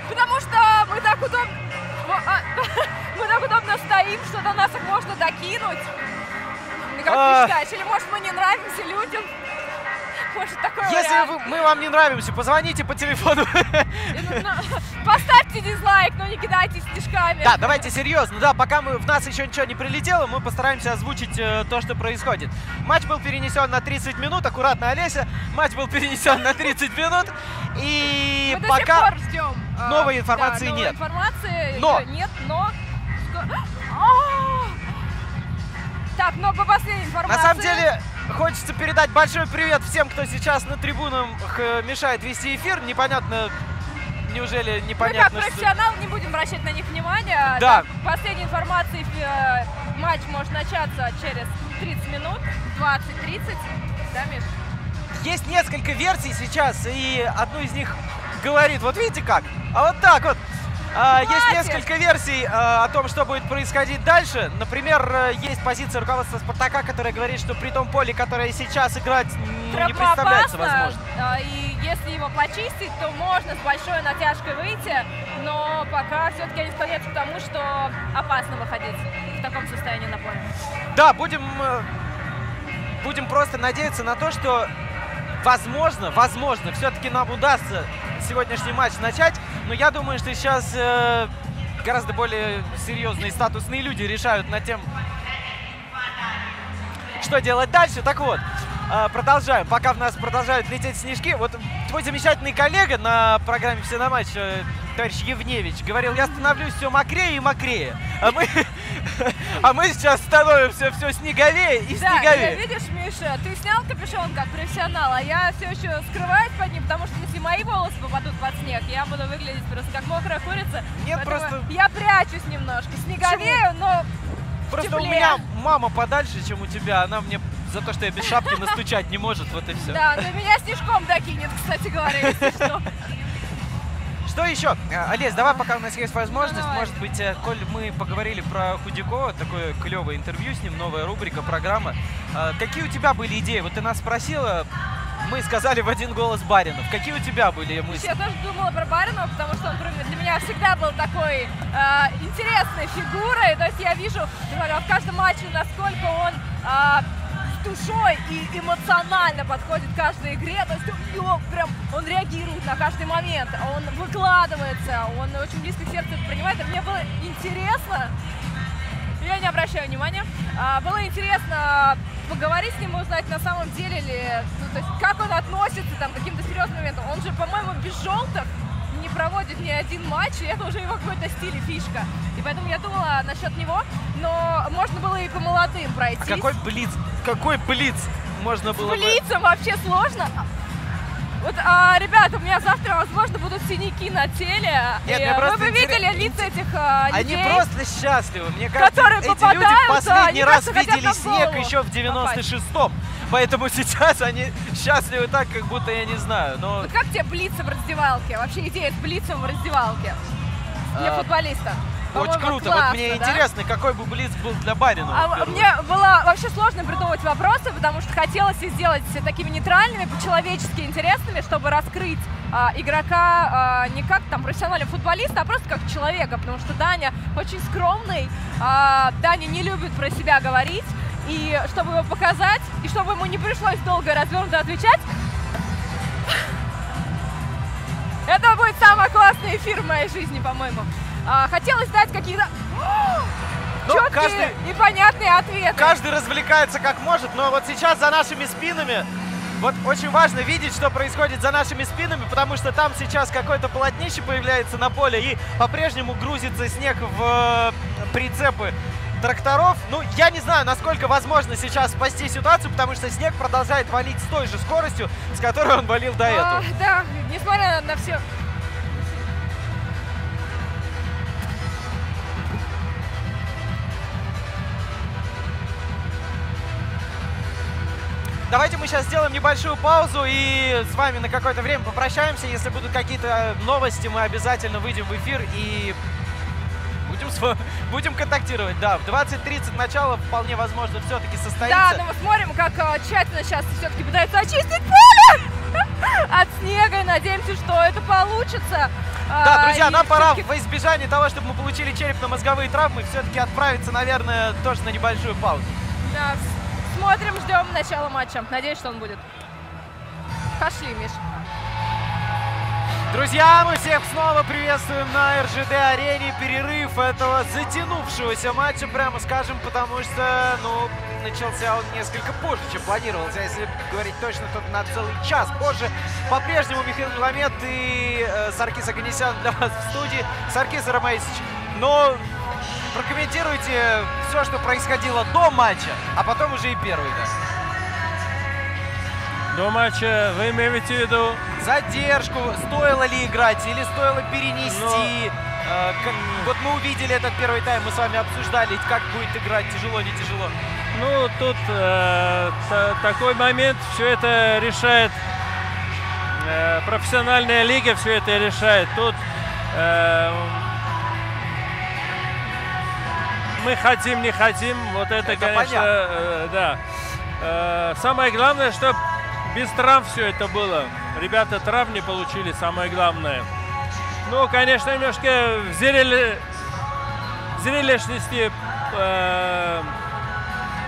Потому что мы так удобно... Мы так удобно стоим, что до нас их можно докинуть. Ну, как А. ты считаешь? Или может мы не нравимся людям? Может такой Если вариант. вы- мы вам не нравимся, позвоните по телефону. Ну, ну, Поставьте дизлайк, но не кидайте снежками. Да, давайте серьезно. Да, пока мы, в нас еще ничего не прилетело, мы постараемся озвучить э, то, что происходит. Матч был перенесен на 30 минут. Аккуратно, Олеся. Матч был перенесен на 30 минут. И Мы пока... ждем. а, новой информации да, новой нет. информации Но. её нет, но... Что- А! Так, но по последней На информации... самом деле, хочется передать большой привет всем, кто сейчас на трибунах э, мешает вести эфир. Непонятно, неужели Мы как непонятно, что... профессионал не будем обращать на них внимания. Да. Так, Последней информации э, матч может начаться через 30 минут, 20-30. Да, Миш? Есть несколько версий сейчас, и одну из них говорит, вот видите как, а вот так вот. А, есть Хватит! несколько версий а, о том, что будет происходить дальше. Например, э, есть позиция руководства Спартака, которая говорит, что при том поле, которое сейчас играть, не представляется возможным. а, И если его почистить, то можно с большой натяжкой выйти, но пока все-таки они склоняются к тому, что опасно выходить в таком состоянии на поле. Да, будем, э, будем просто надеяться на то, что возможно, возможно, все-таки нам удастся сегодняшний матч начать. Но я думаю, что сейчас э, гораздо более серьезные статусные люди решают над тем, что делать дальше. Так вот, э, продолжаем. Пока в нас продолжают лететь снежки. Вот твой замечательный коллега на программе «Все на матч», э, товарищ Евневич, говорил, я становлюсь все мокрее и мокрее. А мы, а мы сейчас становимся все снеговее и Да, снеговее. и видишь, Миша, ты снял капюшон как профессионал, а я все еще скрываюсь под ним, потому что если мои волосы попадут под снег, я буду выглядеть просто как мокрая курица. Нет, просто- Я прячусь немножко, снеговею, но Просто у теплее. меня мама подальше, чем у тебя. Она мне за то, что я без шапки настучать не может. Вот и все. Да, но меня снежком докинет, кстати говоря, если что. Что еще? А, Олесь, давай, пока у нас есть возможность, давай. может быть, э, коль мы поговорили про Худякова, такое клевое интервью с ним, новая рубрика, программа. А, Какие у тебя были идеи? Вот ты нас спросила, мы сказали в один голос Баринов. Какие у тебя были мысли? Я тоже думала про Баринова, потому что он для меня всегда был такой э, интересной фигурой. То есть я вижу, говорю, в каждом матче, насколько он э, душой и эмоционально подходит к каждой игре. То есть у него прям он реагирует на каждый момент, он выкладывается, он очень близко к сердцу принимает. И мне было интересно, я не обращаю внимания. А, было интересно поговорить с ним и узнать на самом деле ли, ну, то есть как он относится там, к каким-то серьезным моментам. Он же, по-моему, без желтых не проводит ни один матч, и это уже его какой-то стиль и фишка. И поэтому я думала насчет него, но можно было и по молодым пройти. А какой блиц? Какой блиц можно было бы? Блицем вообще сложно. Вот, а, ребята, у меня завтра, возможно, будут синяки на теле. Нет, И, мне а, просто Вы бы интерес- видели лица этих а, Они людей? просто счастливы. Мне кажется, Которые эти люди последний они раз видели снег еще в 96-м. Поэтому сейчас они счастливы так, как будто я не знаю. Но Вот как тебе блицы в раздевалке? Вообще идея с блицем в раздевалке для А, футболиста? Очень круто. вот классно, мне да? интересно, какой бы блиц был для Барина. А мне было вообще сложно придумывать вопросы, потому что хотелось их сделать такими нейтральными, по-человечески интересными, чтобы раскрыть а, игрока а, не как там профессионального футболиста, а просто как человека, потому что Даня очень скромный, а, Даня не любит про себя говорить, и чтобы его показать, и чтобы ему не пришлось долго развернуто отвечать, это будет самый классный эфир в моей жизни, по-моему. А, хотелось дать какие-то Ну, четкие каждый, и понятные ответы. каждый развлекается как может, но вот сейчас за нашими спинами вот очень важно видеть, что происходит за нашими спинами, потому что там сейчас какое-то полотнище появляется на поле и по-прежнему грузится снег в э, прицепы тракторов. Ну, я не знаю, насколько возможно сейчас спасти ситуацию, потому что снег продолжает валить с той же скоростью, с которой он валил до А, этого. да, несмотря на все. Давайте мы сейчас сделаем небольшую паузу и с вами на какое-то время попрощаемся. Если будут какие-то новости, мы обязательно выйдем в эфир и будем, с будем контактировать. Да, в 20.30 начало вполне возможно все-таки состоится. Да, но мы смотрим, как а, тщательно сейчас все-таки пытаются очистить поле от снега и надеемся, что это получится. Да, А, друзья, и нам пора во избежание того, чтобы мы получили черепно-мозговые травмы, все-таки отправиться, наверное, тоже на небольшую паузу. Да, смотрим, ждем начала матча. Надеюсь, что он будет. Пошли, Миш. Друзья, мы всех снова приветствуем на РЖД-арене. Перерыв этого затянувшегося матча, прямо скажем, потому что, ну, начался он несколько позже, чем планировался. Если говорить точно, то на целый час позже. По-прежнему Михаил Ламет и э, Саркис Аганесян для вас в студии. Саркис Ромаисович, но прокомментируйте все, что происходило до матча, а потом уже и первый, да. До матча вы имеете в виду? задержку, стоило ли играть или стоило перенести. Но- Э, как- вот мы увидели этот первый тайм, мы с вами обсуждали, как будет играть, тяжело, не тяжело. Ну, тут э, та- такой момент, все это решает э, профессиональная лига, все это решает. Тут э, мы хотим, не хотим, вот это, Это конечно, э, да. Э, самое главное, чтобы без травм все это было. Ребята травм не получили, самое главное. Ну, конечно, немножко в зрели- зрелищности э,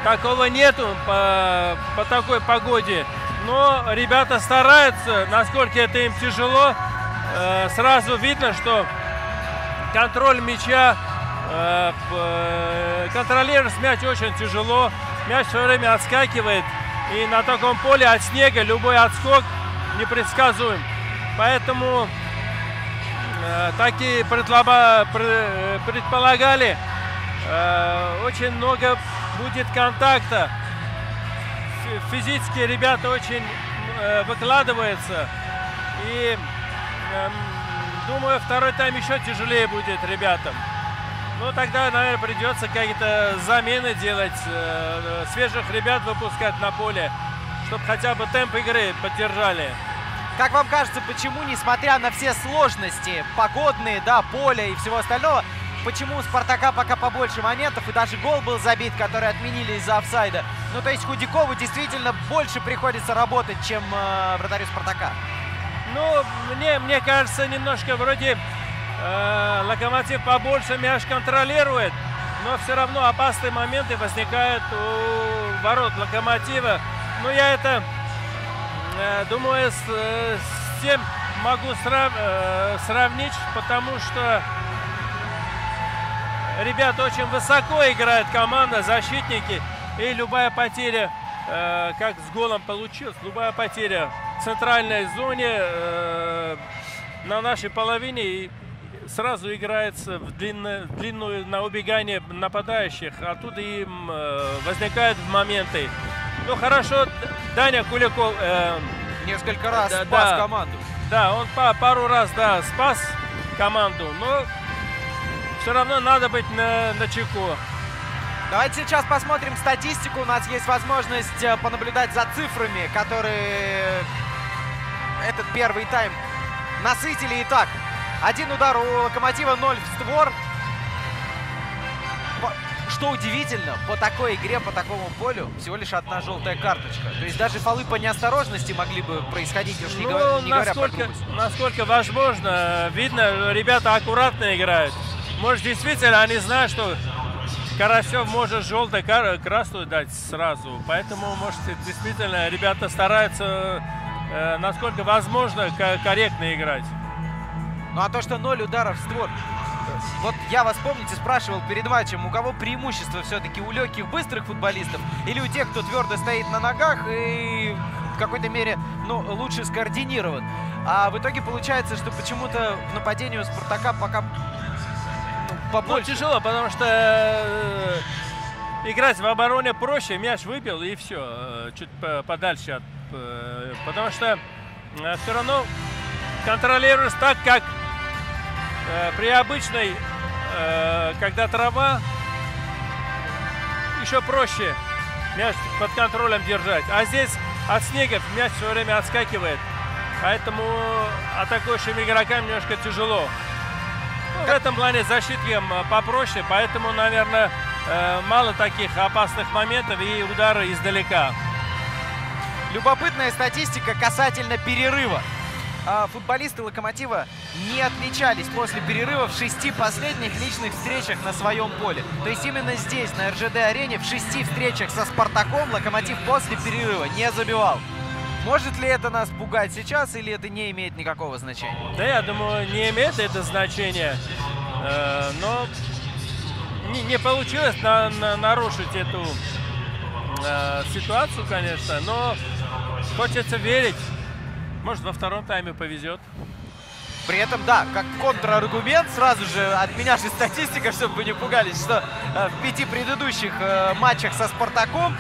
такого нету по, по такой погоде. Но ребята стараются, насколько это им тяжело. Э, сразу видно, что контроль мяча, э, э, контролировать мяч очень тяжело. Мяч все время отскакивает. И на таком поле от снега любой отскок непредсказуем. Поэтому э, такие предлоба- пре- э, предполагали, э, очень много будет контакта. Фи- Физически ребята очень э, выкладываются. И эм, думаю, второй тайм еще тяжелее будет ребятам. Ну, тогда, наверное, придется какие-то замены делать, э, свежих ребят выпускать на поле, чтобы хотя бы темп игры поддержали. Как вам кажется, почему, несмотря на все сложности, погодные, да, поле и всего остального, почему у Спартака пока побольше моментов и даже гол был забит, который отменили из-за офсайда? Ну, то есть Худякову действительно больше приходится работать, чем э, вратарю Спартака. Ну, мне, мне кажется, немножко вроде э, Локомотив побольше мяч контролирует, но все равно опасные моменты возникают у ворот Локомотива. Ну, я это, э, думаю, с, э, с тем могу срав- сравнить, потому что ребята очень высоко играют команда, защитники, и любая потеря, как с голом получилось, любая потеря в центральной зоне на нашей половине и сразу играется в, длинно- в длинную на убегание нападающих. Оттуда им э, возникают моменты. Ну хорошо, Даня Куликов, э, Несколько раз Да, спас да. команду. да, он па- пару раз, да, спас команду, но все равно надо быть на, на чеку. Давайте сейчас посмотрим статистику. У нас есть возможность э, понаблюдать за цифрами, которые этот первый тайм насытили. Итак, один удар у Локомотива, 0 в створ. Что удивительно, по такой игре, по такому полю всего лишь одна желтая карточка. То есть даже фолы по неосторожности могли бы происходить, уж не, Ну, говоря, не говоря про насколько, грубость. насколько возможно, видно, ребята аккуратно играют. Может, действительно, они знают, что Карасев может желтую красную дать сразу. Поэтому, может, действительно, ребята стараются, э, насколько возможно, ко- корректно играть. Ну а то, что ноль ударов в створ, Вот я вас, помните, спрашивал перед матчем, у кого преимущество все-таки у легких, быстрых футболистов или у тех, кто твердо стоит на ногах и в какой-то мере, ну, лучше скоординирован. А в итоге получается, что почему-то в нападении у Спартака пока ну, Ну, побольше. тяжело, потому что э, играть в обороне проще, мяч выбил и все, чуть по- подальше от... э, потому что все равно контролируешь так, как э, при обычной, э, когда трава, еще проще мяч под контролем держать. А здесь от снега мяч все время отскакивает. Поэтому атакующим игрокам немножко тяжело. Ну, в этом плане защитникам э, попроще, поэтому, наверное, э, мало таких опасных моментов и удары издалека. Любопытная статистика касательно перерыва. А, Футболисты «Локомотива» не отличались после перерыва в шести последних личных встречах на своем поле. То есть именно здесь, на РЖД-арене, в шести встречах со «Спартаком» «Локомотив» после перерыва не забивал. Может ли это нас пугать сейчас или это не имеет никакого значения? Да, я думаю, не имеет это значения, Э, но не, не получилось на- на- нарушить эту э, ситуацию, конечно, но хочется верить. Может, во втором тайме повезет. При этом, да, как контраргумент, сразу же от меня же статистика, чтобы вы не пугались, что э, в пяти предыдущих э, матчах со «Спартаком»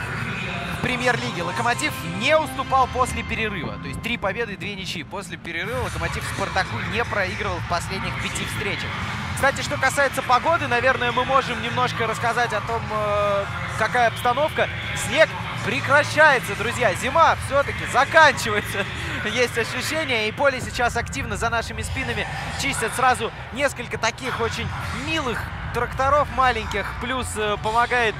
в премьер-лиге «Локомотив» не уступал после перерыва. То есть три победы, две ничьи. После перерыва «Локомотив» «Спартаку» не проигрывал в последних пяти встречах. Кстати, что касается погоды, наверное, мы можем немножко рассказать о том, э, какая обстановка. Снег прекращается, друзья. Зима все-таки заканчивается. Есть ощущение, и поле сейчас активно за нашими спинами чистят сразу несколько таких очень милых тракторов маленьких. Плюс э, помогает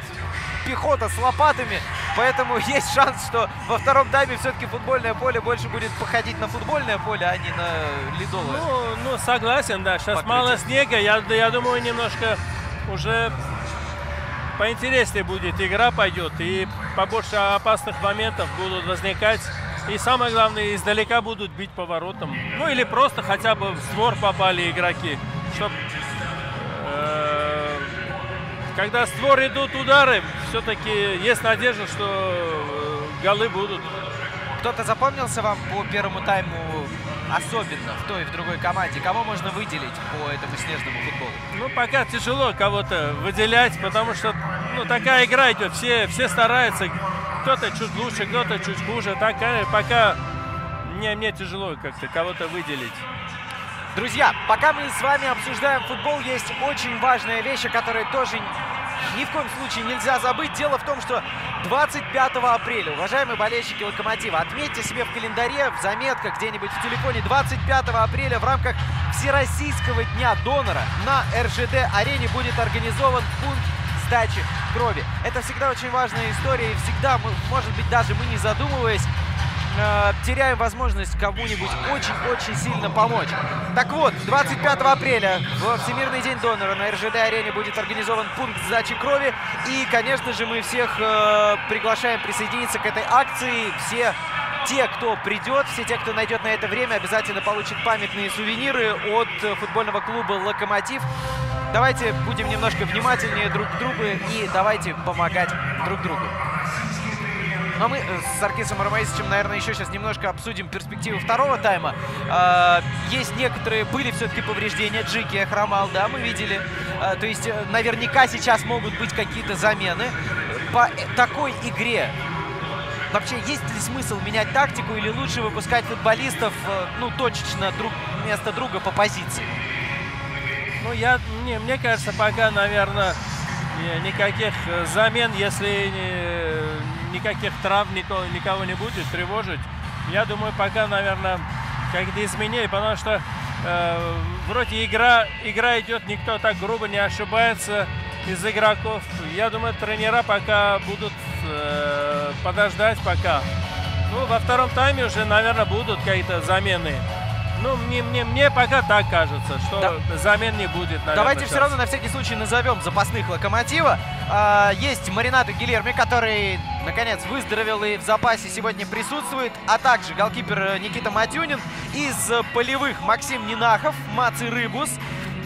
пехота с лопатами. Поэтому есть шанс, что во втором тайме все-таки футбольное поле больше будет походить на футбольное поле, а не на ледовое. Ну, ну согласен, да. Сейчас Покрытие. мало снега. Я, я думаю, немножко уже поинтереснее будет игра пойдет. И побольше опасных моментов будут возникать. И самое главное, издалека будут бить поворотом. Ну или просто хотя бы в створ попали игроки. Чтоб, э, когда створ идут удары, все-таки есть надежда, что э, голы будут. Кто-то запомнился вам по первому тайму особенно в той и в другой команде? Кого можно выделить по этому снежному футболу? Ну, пока тяжело кого-то выделять, потому что ну, такая игра идет, все, все стараются. Кто-то чуть лучше, кто-то чуть хуже. Такая, пока мне, мне тяжело как-то кого-то выделить. Друзья, пока мы с вами обсуждаем футбол, есть очень важная вещь, о которой тоже ни в коем случае нельзя забыть. Дело в том, что 25 апреля, уважаемые болельщики «Локомотива», отметьте себе в календаре, в заметках где-нибудь в телефоне, 25 апреля в рамках Всероссийского дня донора на РЖД-арене будет организован пункт сдачи крови. Это всегда очень важная история, и всегда, мы, может быть, даже мы не задумываясь, э, теряем возможность кому-нибудь очень-очень сильно помочь. Так вот, 25 апреля в Всемирный день донора на РЖД-арене будет организован пункт сдачи крови. И, конечно же, мы всех э, приглашаем присоединиться к этой акции. Все те, кто придет, все те, кто найдет на это время, обязательно получат памятные сувениры от футбольного клуба «Локомотив». Давайте будем немножко внимательнее друг к другу и давайте помогать друг другу. А мы э, с Саркисом Арамаисовичем, наверное, еще сейчас немножко обсудим перспективы второго тайма. А, есть некоторые, были все-таки повреждения. Джики хромал, да, мы видели. А, то есть э, наверняка сейчас могут быть какие-то замены. По э, такой игре вообще есть ли смысл менять тактику или лучше выпускать футболистов, э, ну, точечно друг, вместо друга по позиции? Ну, я, не, мне кажется, пока, наверное, никаких э, замен, если не- никаких травм никого, никого не будет тревожить. Я думаю, пока, наверное, как-то изменили, потому что э, вроде игра, игра идет, никто так грубо не ошибается из игроков. Я думаю, тренера пока будут э, подождать пока. Ну, во втором тайме уже, наверное, будут какие-то замены. Ну, мне, мне, мне пока так кажется, что замен не будет, наверное, Давайте все сейчас. равно на всякий случай назовем запасных локомотива. А, есть Маринату Гильерми, который, наконец, выздоровел и в запасе сегодня присутствует. А также голкипер Никита Матюнин. Из полевых Максим Нинахов, Маци Рыбус.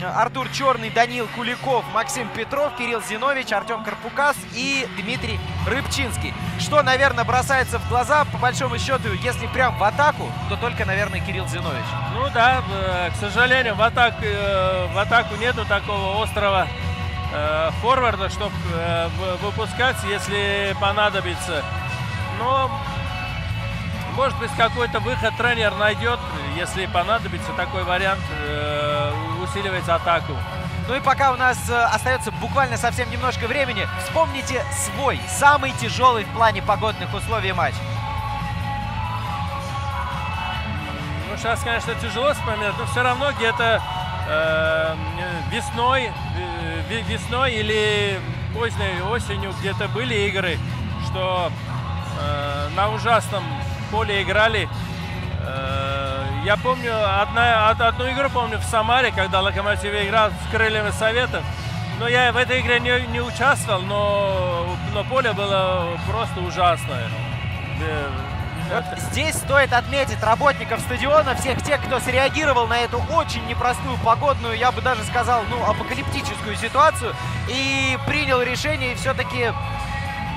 Артур Черный, Данил Куликов, Максим Петров, Кирилл Зинович, Артем Карпукас и Дмитрий Рыбчинский. Что, наверное, бросается в глаза, по большому счету, если прям в атаку, то только, наверное, Кирилл Зинович. Ну да, э, к сожалению, в, атак, э, в атаку нету такого острого э, форварда, чтобы выпускать, если понадобится. Но, может быть, какой-то выход тренер найдет, если понадобится такой вариант, усиливать атаку. Ну и пока у нас э, остается буквально совсем немножко времени, вспомните свой, самый тяжелый в плане погодных условий матч. Ну, сейчас, конечно, тяжело вспоминать, но все равно где-то э, весной, э, весной или поздней осенью где-то были игры, что э, на ужасном поле играли. Э, я помню одна, одну игру помню в Самаре, когда Локомотив играл с крыльями Советов. Но я в этой игре не, не участвовал, но, но поле было просто ужасное. Э, вот здесь стоит отметить работников стадиона, всех тех, кто среагировал на эту очень непростую погодную, я бы даже сказал, ну, апокалиптическую ситуацию и принял решение все-таки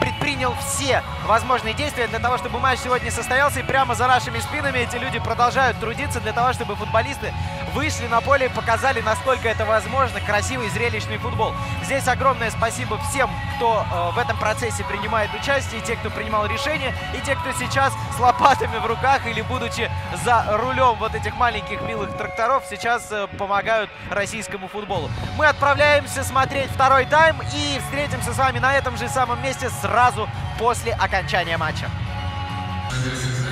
предпринял все возможные действия для того, чтобы матч сегодня состоялся. И прямо за нашими спинами эти люди продолжают трудиться для того, чтобы футболисты вышли на поле и показали, насколько это возможно, красивый, зрелищный футбол. Здесь огромное спасибо всем, кто э, в этом процессе принимает участие, и те, кто принимал решения, и те, кто сейчас с лопатами в руках или будучи за рулем вот этих маленьких милых тракторов, сейчас э, помогают российскому футболу. Мы отправляемся смотреть второй тайм и встретимся с вами на этом же самом месте сразу после окончания матча.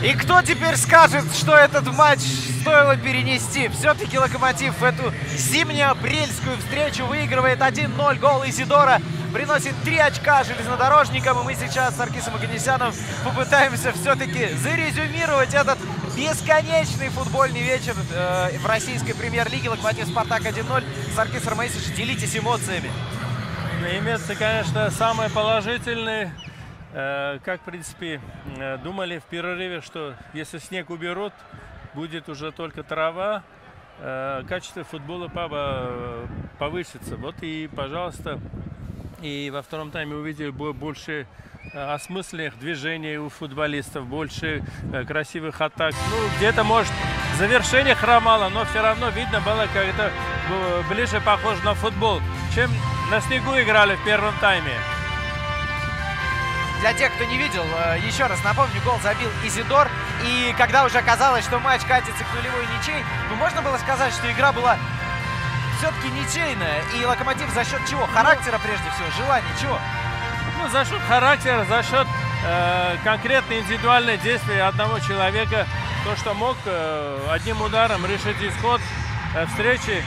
И кто теперь скажет, что этот матч стоило перенести? Все-таки Локомотив эту зимне-апрельскую встречу выигрывает 1-0. Гол Изидора приносит 3 очка железнодорожникам. И мы сейчас с Аркисом Аганесяном попытаемся все-таки зарезюмировать этот бесконечный футбольный вечер э, в российской премьер-лиге. Локомотив Спартак 1-0. Саркис Ромейсович, делитесь эмоциями. Имеется, конечно, самые положительные как, в принципе, э, думали в перерыве, что если снег уберут, будет уже только трава, э, качество футбола повысится. Вот и, пожалуйста, и во втором тайме увидели больше осмысленных движений у футболистов, больше красивых атак. Ну, где-то, может, завершение хромало, но все равно видно было, как это ближе похоже на футбол, чем на снегу играли в первом тайме. Для тех, кто не видел, э, еще раз напомню, гол забил Изидор. И когда уже оказалось, что матч катится к нулевой ничей, ну, можно было сказать, что игра была все-таки ничейная. И Локомотив за счет чего? Характера прежде всего, желания, чего? Ну, за счет характера, за счет э, конкретно индивидуальное действия одного человека. То, что мог э, одним ударом решить исход э, встречи.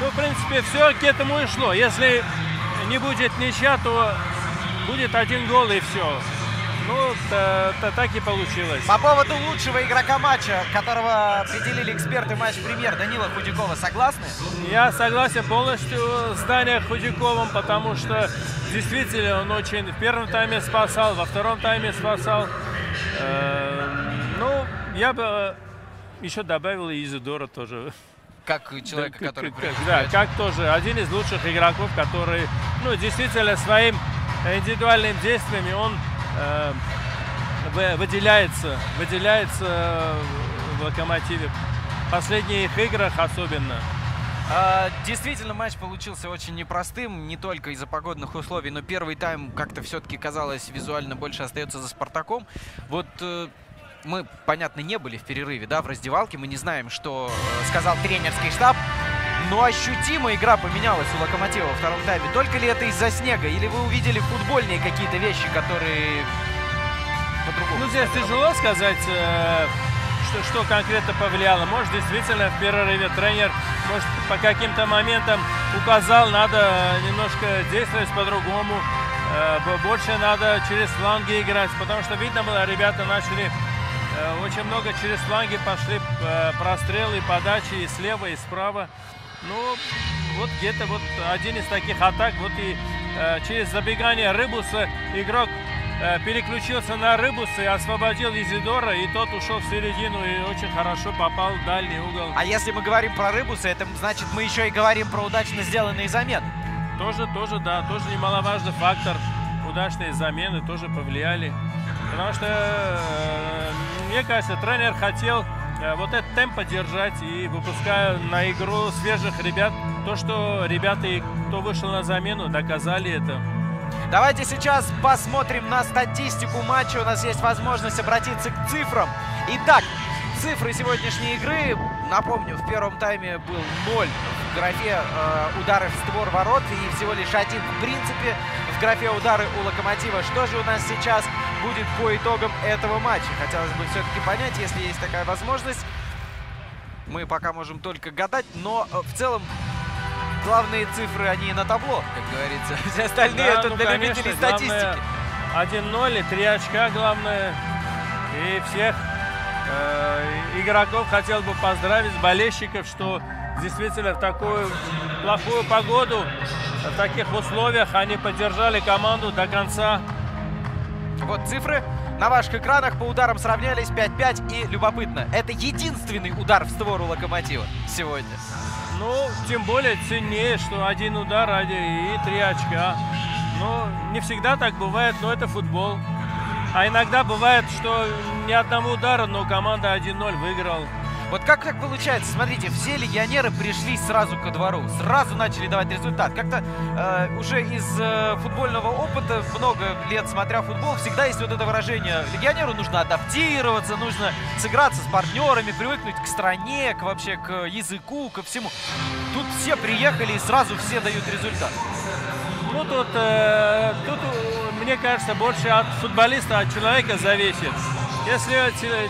Ну, в принципе, все к этому и шло. Если не будет ничья, то будет один гол и все. Ну, то, то, так и получилось. По поводу лучшего игрока матча, которого определили эксперты матч-премьер Данила Худякова, согласны? Я согласен полностью с Даней Худяковым, потому что действительно он очень в первом тайме спасал, во втором тайме спасал. Э, ну, я бы еще добавил и Изидора тоже. Как человека, который... Как, да, как тоже один из лучших игроков, который, ну, действительно своим индивидуальными действиями он э, выделяется, выделяется в локомотиве. В последних играх особенно. А, действительно, матч получился очень непростым, не только из-за погодных условий, но первый тайм как-то все-таки казалось визуально больше остается за Спартаком. Вот э, мы, понятно, не были в перерыве, да, в раздевалке, мы не знаем, что сказал тренерский штаб. Но ощутимо игра поменялась у Локомотива во втором тайме. Только ли это из-за снега? Или вы увидели футбольные какие-то вещи, которые по-другому? Ну, здесь тяжело сказать, э, что, что конкретно повлияло. Может, действительно, в перерыве тренер, может, по каким-то моментам указал, надо немножко действовать по-другому. Э, больше надо через фланги играть, потому что видно было, ребята начали э, очень много через фланги пошли прострелы, подачи и слева, и справа. Ну, вот где-то вот один из таких атак, вот и э, через забегание Рыбуса игрок э, переключился на Рыбуса и освободил Изидора, и тот ушел в середину и очень хорошо попал в дальний угол. А если мы говорим про Рыбуса, это значит мы еще и говорим про удачно сделанные замены. Тоже, тоже, да, тоже немаловажный фактор. Удачные замены тоже повлияли. Потому что, э, мне кажется, тренер хотел вот этот темп поддержать и выпуская на игру свежих ребят. То, что ребята, кто вышел на замену, доказали это. Давайте сейчас посмотрим на статистику матча. У нас есть возможность обратиться к цифрам. Итак, цифры сегодняшней игры. Напомню, в первом тайме был 0 в графе э, удары в створ ворот и всего лишь один в принципе в графе удары у Локомотива. Что же у нас сейчас будет по итогам этого матча? Хотелось бы все-таки понять, если есть такая возможность. Мы пока можем только гадать, но э, в целом главные цифры, они на табло, как говорится. Все остальные Да, это ну, для конечно, любителей статистики. главное 1-0 и 3 очка главное. И всех э, игроков хотел бы поздравить, болельщиков, что действительно в такую плохую погоду, в таких условиях они поддержали команду до конца. Вот цифры на ваших экранах по ударам сравнялись 5-5 и любопытно. Это единственный удар в створ у Локомотива сегодня. Ну, тем более ценнее, что один удар ради и три очка. Ну, не всегда так бывает, но это футбол. А иногда бывает, что ни одного удара, но команда 1-0 выиграл. Вот как так получается? Смотрите, все легионеры пришли сразу ко двору, сразу начали давать результат. Как-то э, уже из э, футбольного опыта, много лет смотря футбол, всегда есть вот это выражение. Легионеру нужно адаптироваться, нужно сыграться с партнерами, привыкнуть к стране, к вообще к языку, ко всему. Тут все приехали и сразу все дают результат. Ну, тут, э, тут, мне кажется, больше от футболиста, от человека зависит. Если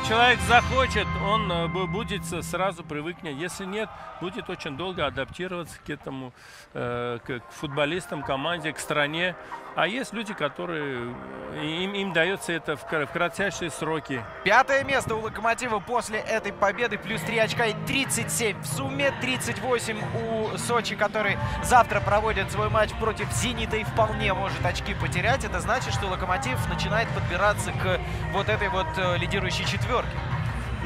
человек захочет, он э, бу- будет сразу привыкнет. Если нет, будет очень долго адаптироваться к этому, э, к, футболистам, команде, к стране. А есть люди, которые, э, им, им дается это в, кра- в кратчайшие сроки. Пятое место у Локомотива после этой победы. Плюс 3 очка и 37 в сумме. 38 у Сочи, который завтра проводит свой матч против Зенита и вполне может очки потерять. Это значит, что Локомотив начинает подбираться к вот этой вот лидирующей четверке.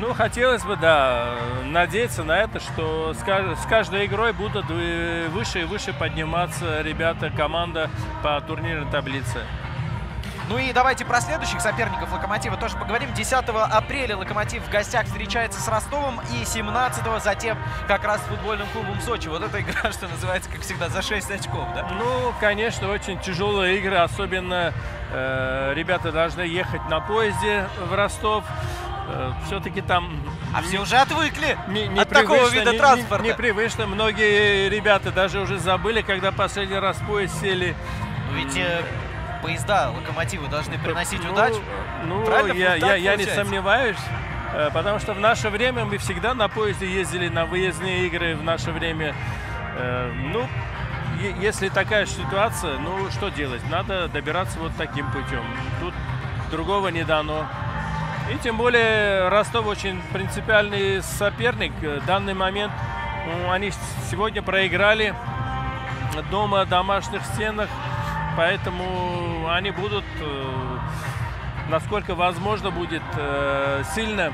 Ну, хотелось бы, да, надеяться на это, что с ка- с каждой игрой будут выше и выше подниматься ребята, команда по турнирной таблице. Ну и давайте про следующих соперников Локомотива тоже поговорим. 10 апреля Локомотив в гостях встречается с Ростовом и 17 затем как раз с футбольным клубом Сочи. Вот эта игра, что называется, как всегда, за 6 очков, да? Ну, конечно, очень тяжелые игры, особенно э, ребята должны ехать на поезде в Ростов. все-таки там А все уже отвыкли не- от такого вида не- не- транспорта. Непривычно. Многие ребята даже уже забыли, когда последний раз в поезд сели. Ведь э, поезда локомотивы должны приносить Ну, удачу. Ну, Правильно я, я, я не сомневаюсь, э, потому что в наше время мы всегда на поезде ездили на выездные игры в наше время. Э, Ну, если такая ситуация, ну что делать? Надо добираться вот таким путем. Тут другого не дано. И тем более Ростов очень принципиальный соперник. В данный момент ну, они сегодня проиграли дома, домашних стенах. Поэтому они будут, э, насколько возможно будет, э, сильно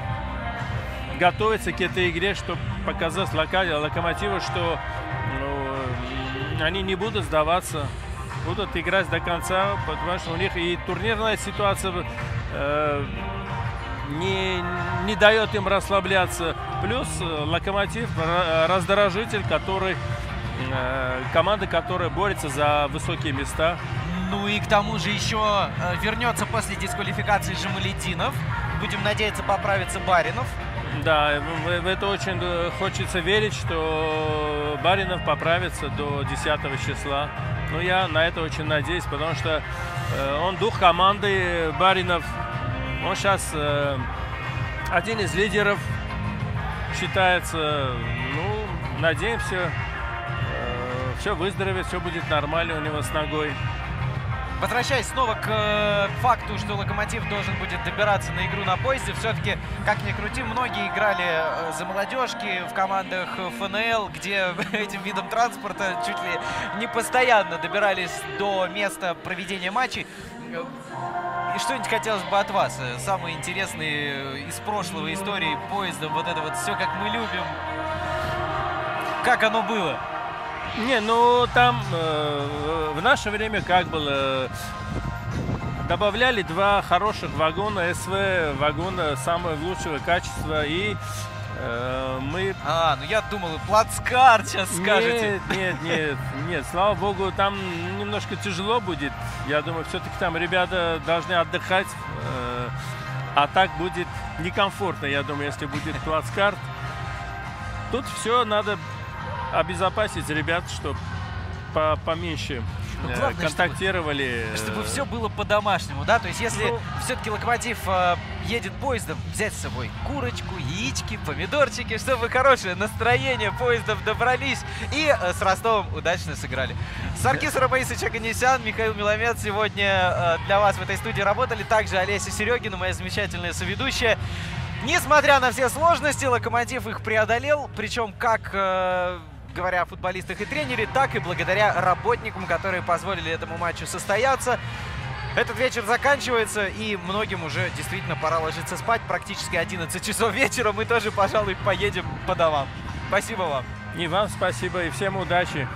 готовиться к этой игре, чтобы показать локомотиву, что ну, они не будут сдаваться, будут играть до конца, потому что у них и турнирная ситуация э, не, не дает им расслабляться. Плюс э, локомотив ра- раздражитель, который э, команда, которая борется за высокие места. Ну и к тому же еще э, вернется после дисквалификации Жамалединов. Будем надеяться, поправится Баринов. Да, в, это очень э, хочется верить, что Баринов поправится до 10 числа. Ну, я на это очень надеюсь, потому что э, он дух команды Баринов. Он сейчас э, один из лидеров считается. Ну, надеемся, все выздоровеет, все будет нормально у него с ногой. Возвращаясь снова к э, факту, что Локомотив должен будет добираться на игру на поезде, все-таки, как ни крути, многие играли э, за молодежки в командах ФНЛ, где этим видом транспорта чуть ли не постоянно добирались до места проведения матчей. И что-нибудь хотелось бы от вас. э, Самые интересные из прошлого истории поезда, вот это вот все, как мы любим. Как оно было? Не, ну там э, в наше время как было? Добавляли два хороших вагона СВ, вагона самого лучшего качества, и э, мы... А, ну я думал, плацкарт сейчас скажете. Нет, нет, нет, нет, слава богу, там немножко тяжело будет. Я думаю, все-таки там ребята должны отдыхать, э, а так будет некомфортно, я думаю, если будет плацкарт. Тут все надо обезопасить ребят, чтобы по поменьше Ну, э, главное, чтобы- контактировали. Чтобы э, все было по-домашнему, да? То есть если Ну- все-таки локомотив э, едет поездом, взять с собой курочку, яички, помидорчики, чтобы хорошее настроение поездов добрались и э, с Ростовом удачно сыграли. Саркис Ромаисович Аганесян, Михаил Миломец сегодня э, для вас в этой студии работали. Также Олеся Серегина, моя замечательная соведущая. Несмотря на все сложности, Локомотив их преодолел, причем как э, говоря о футболистах и тренере, так и благодаря работникам, которые позволили этому матчу состояться. Этот вечер заканчивается, и многим уже действительно пора ложиться спать. Практически 11 часов вечера. Мы тоже, пожалуй, поедем по домам. Спасибо вам. И вам спасибо, и всем удачи.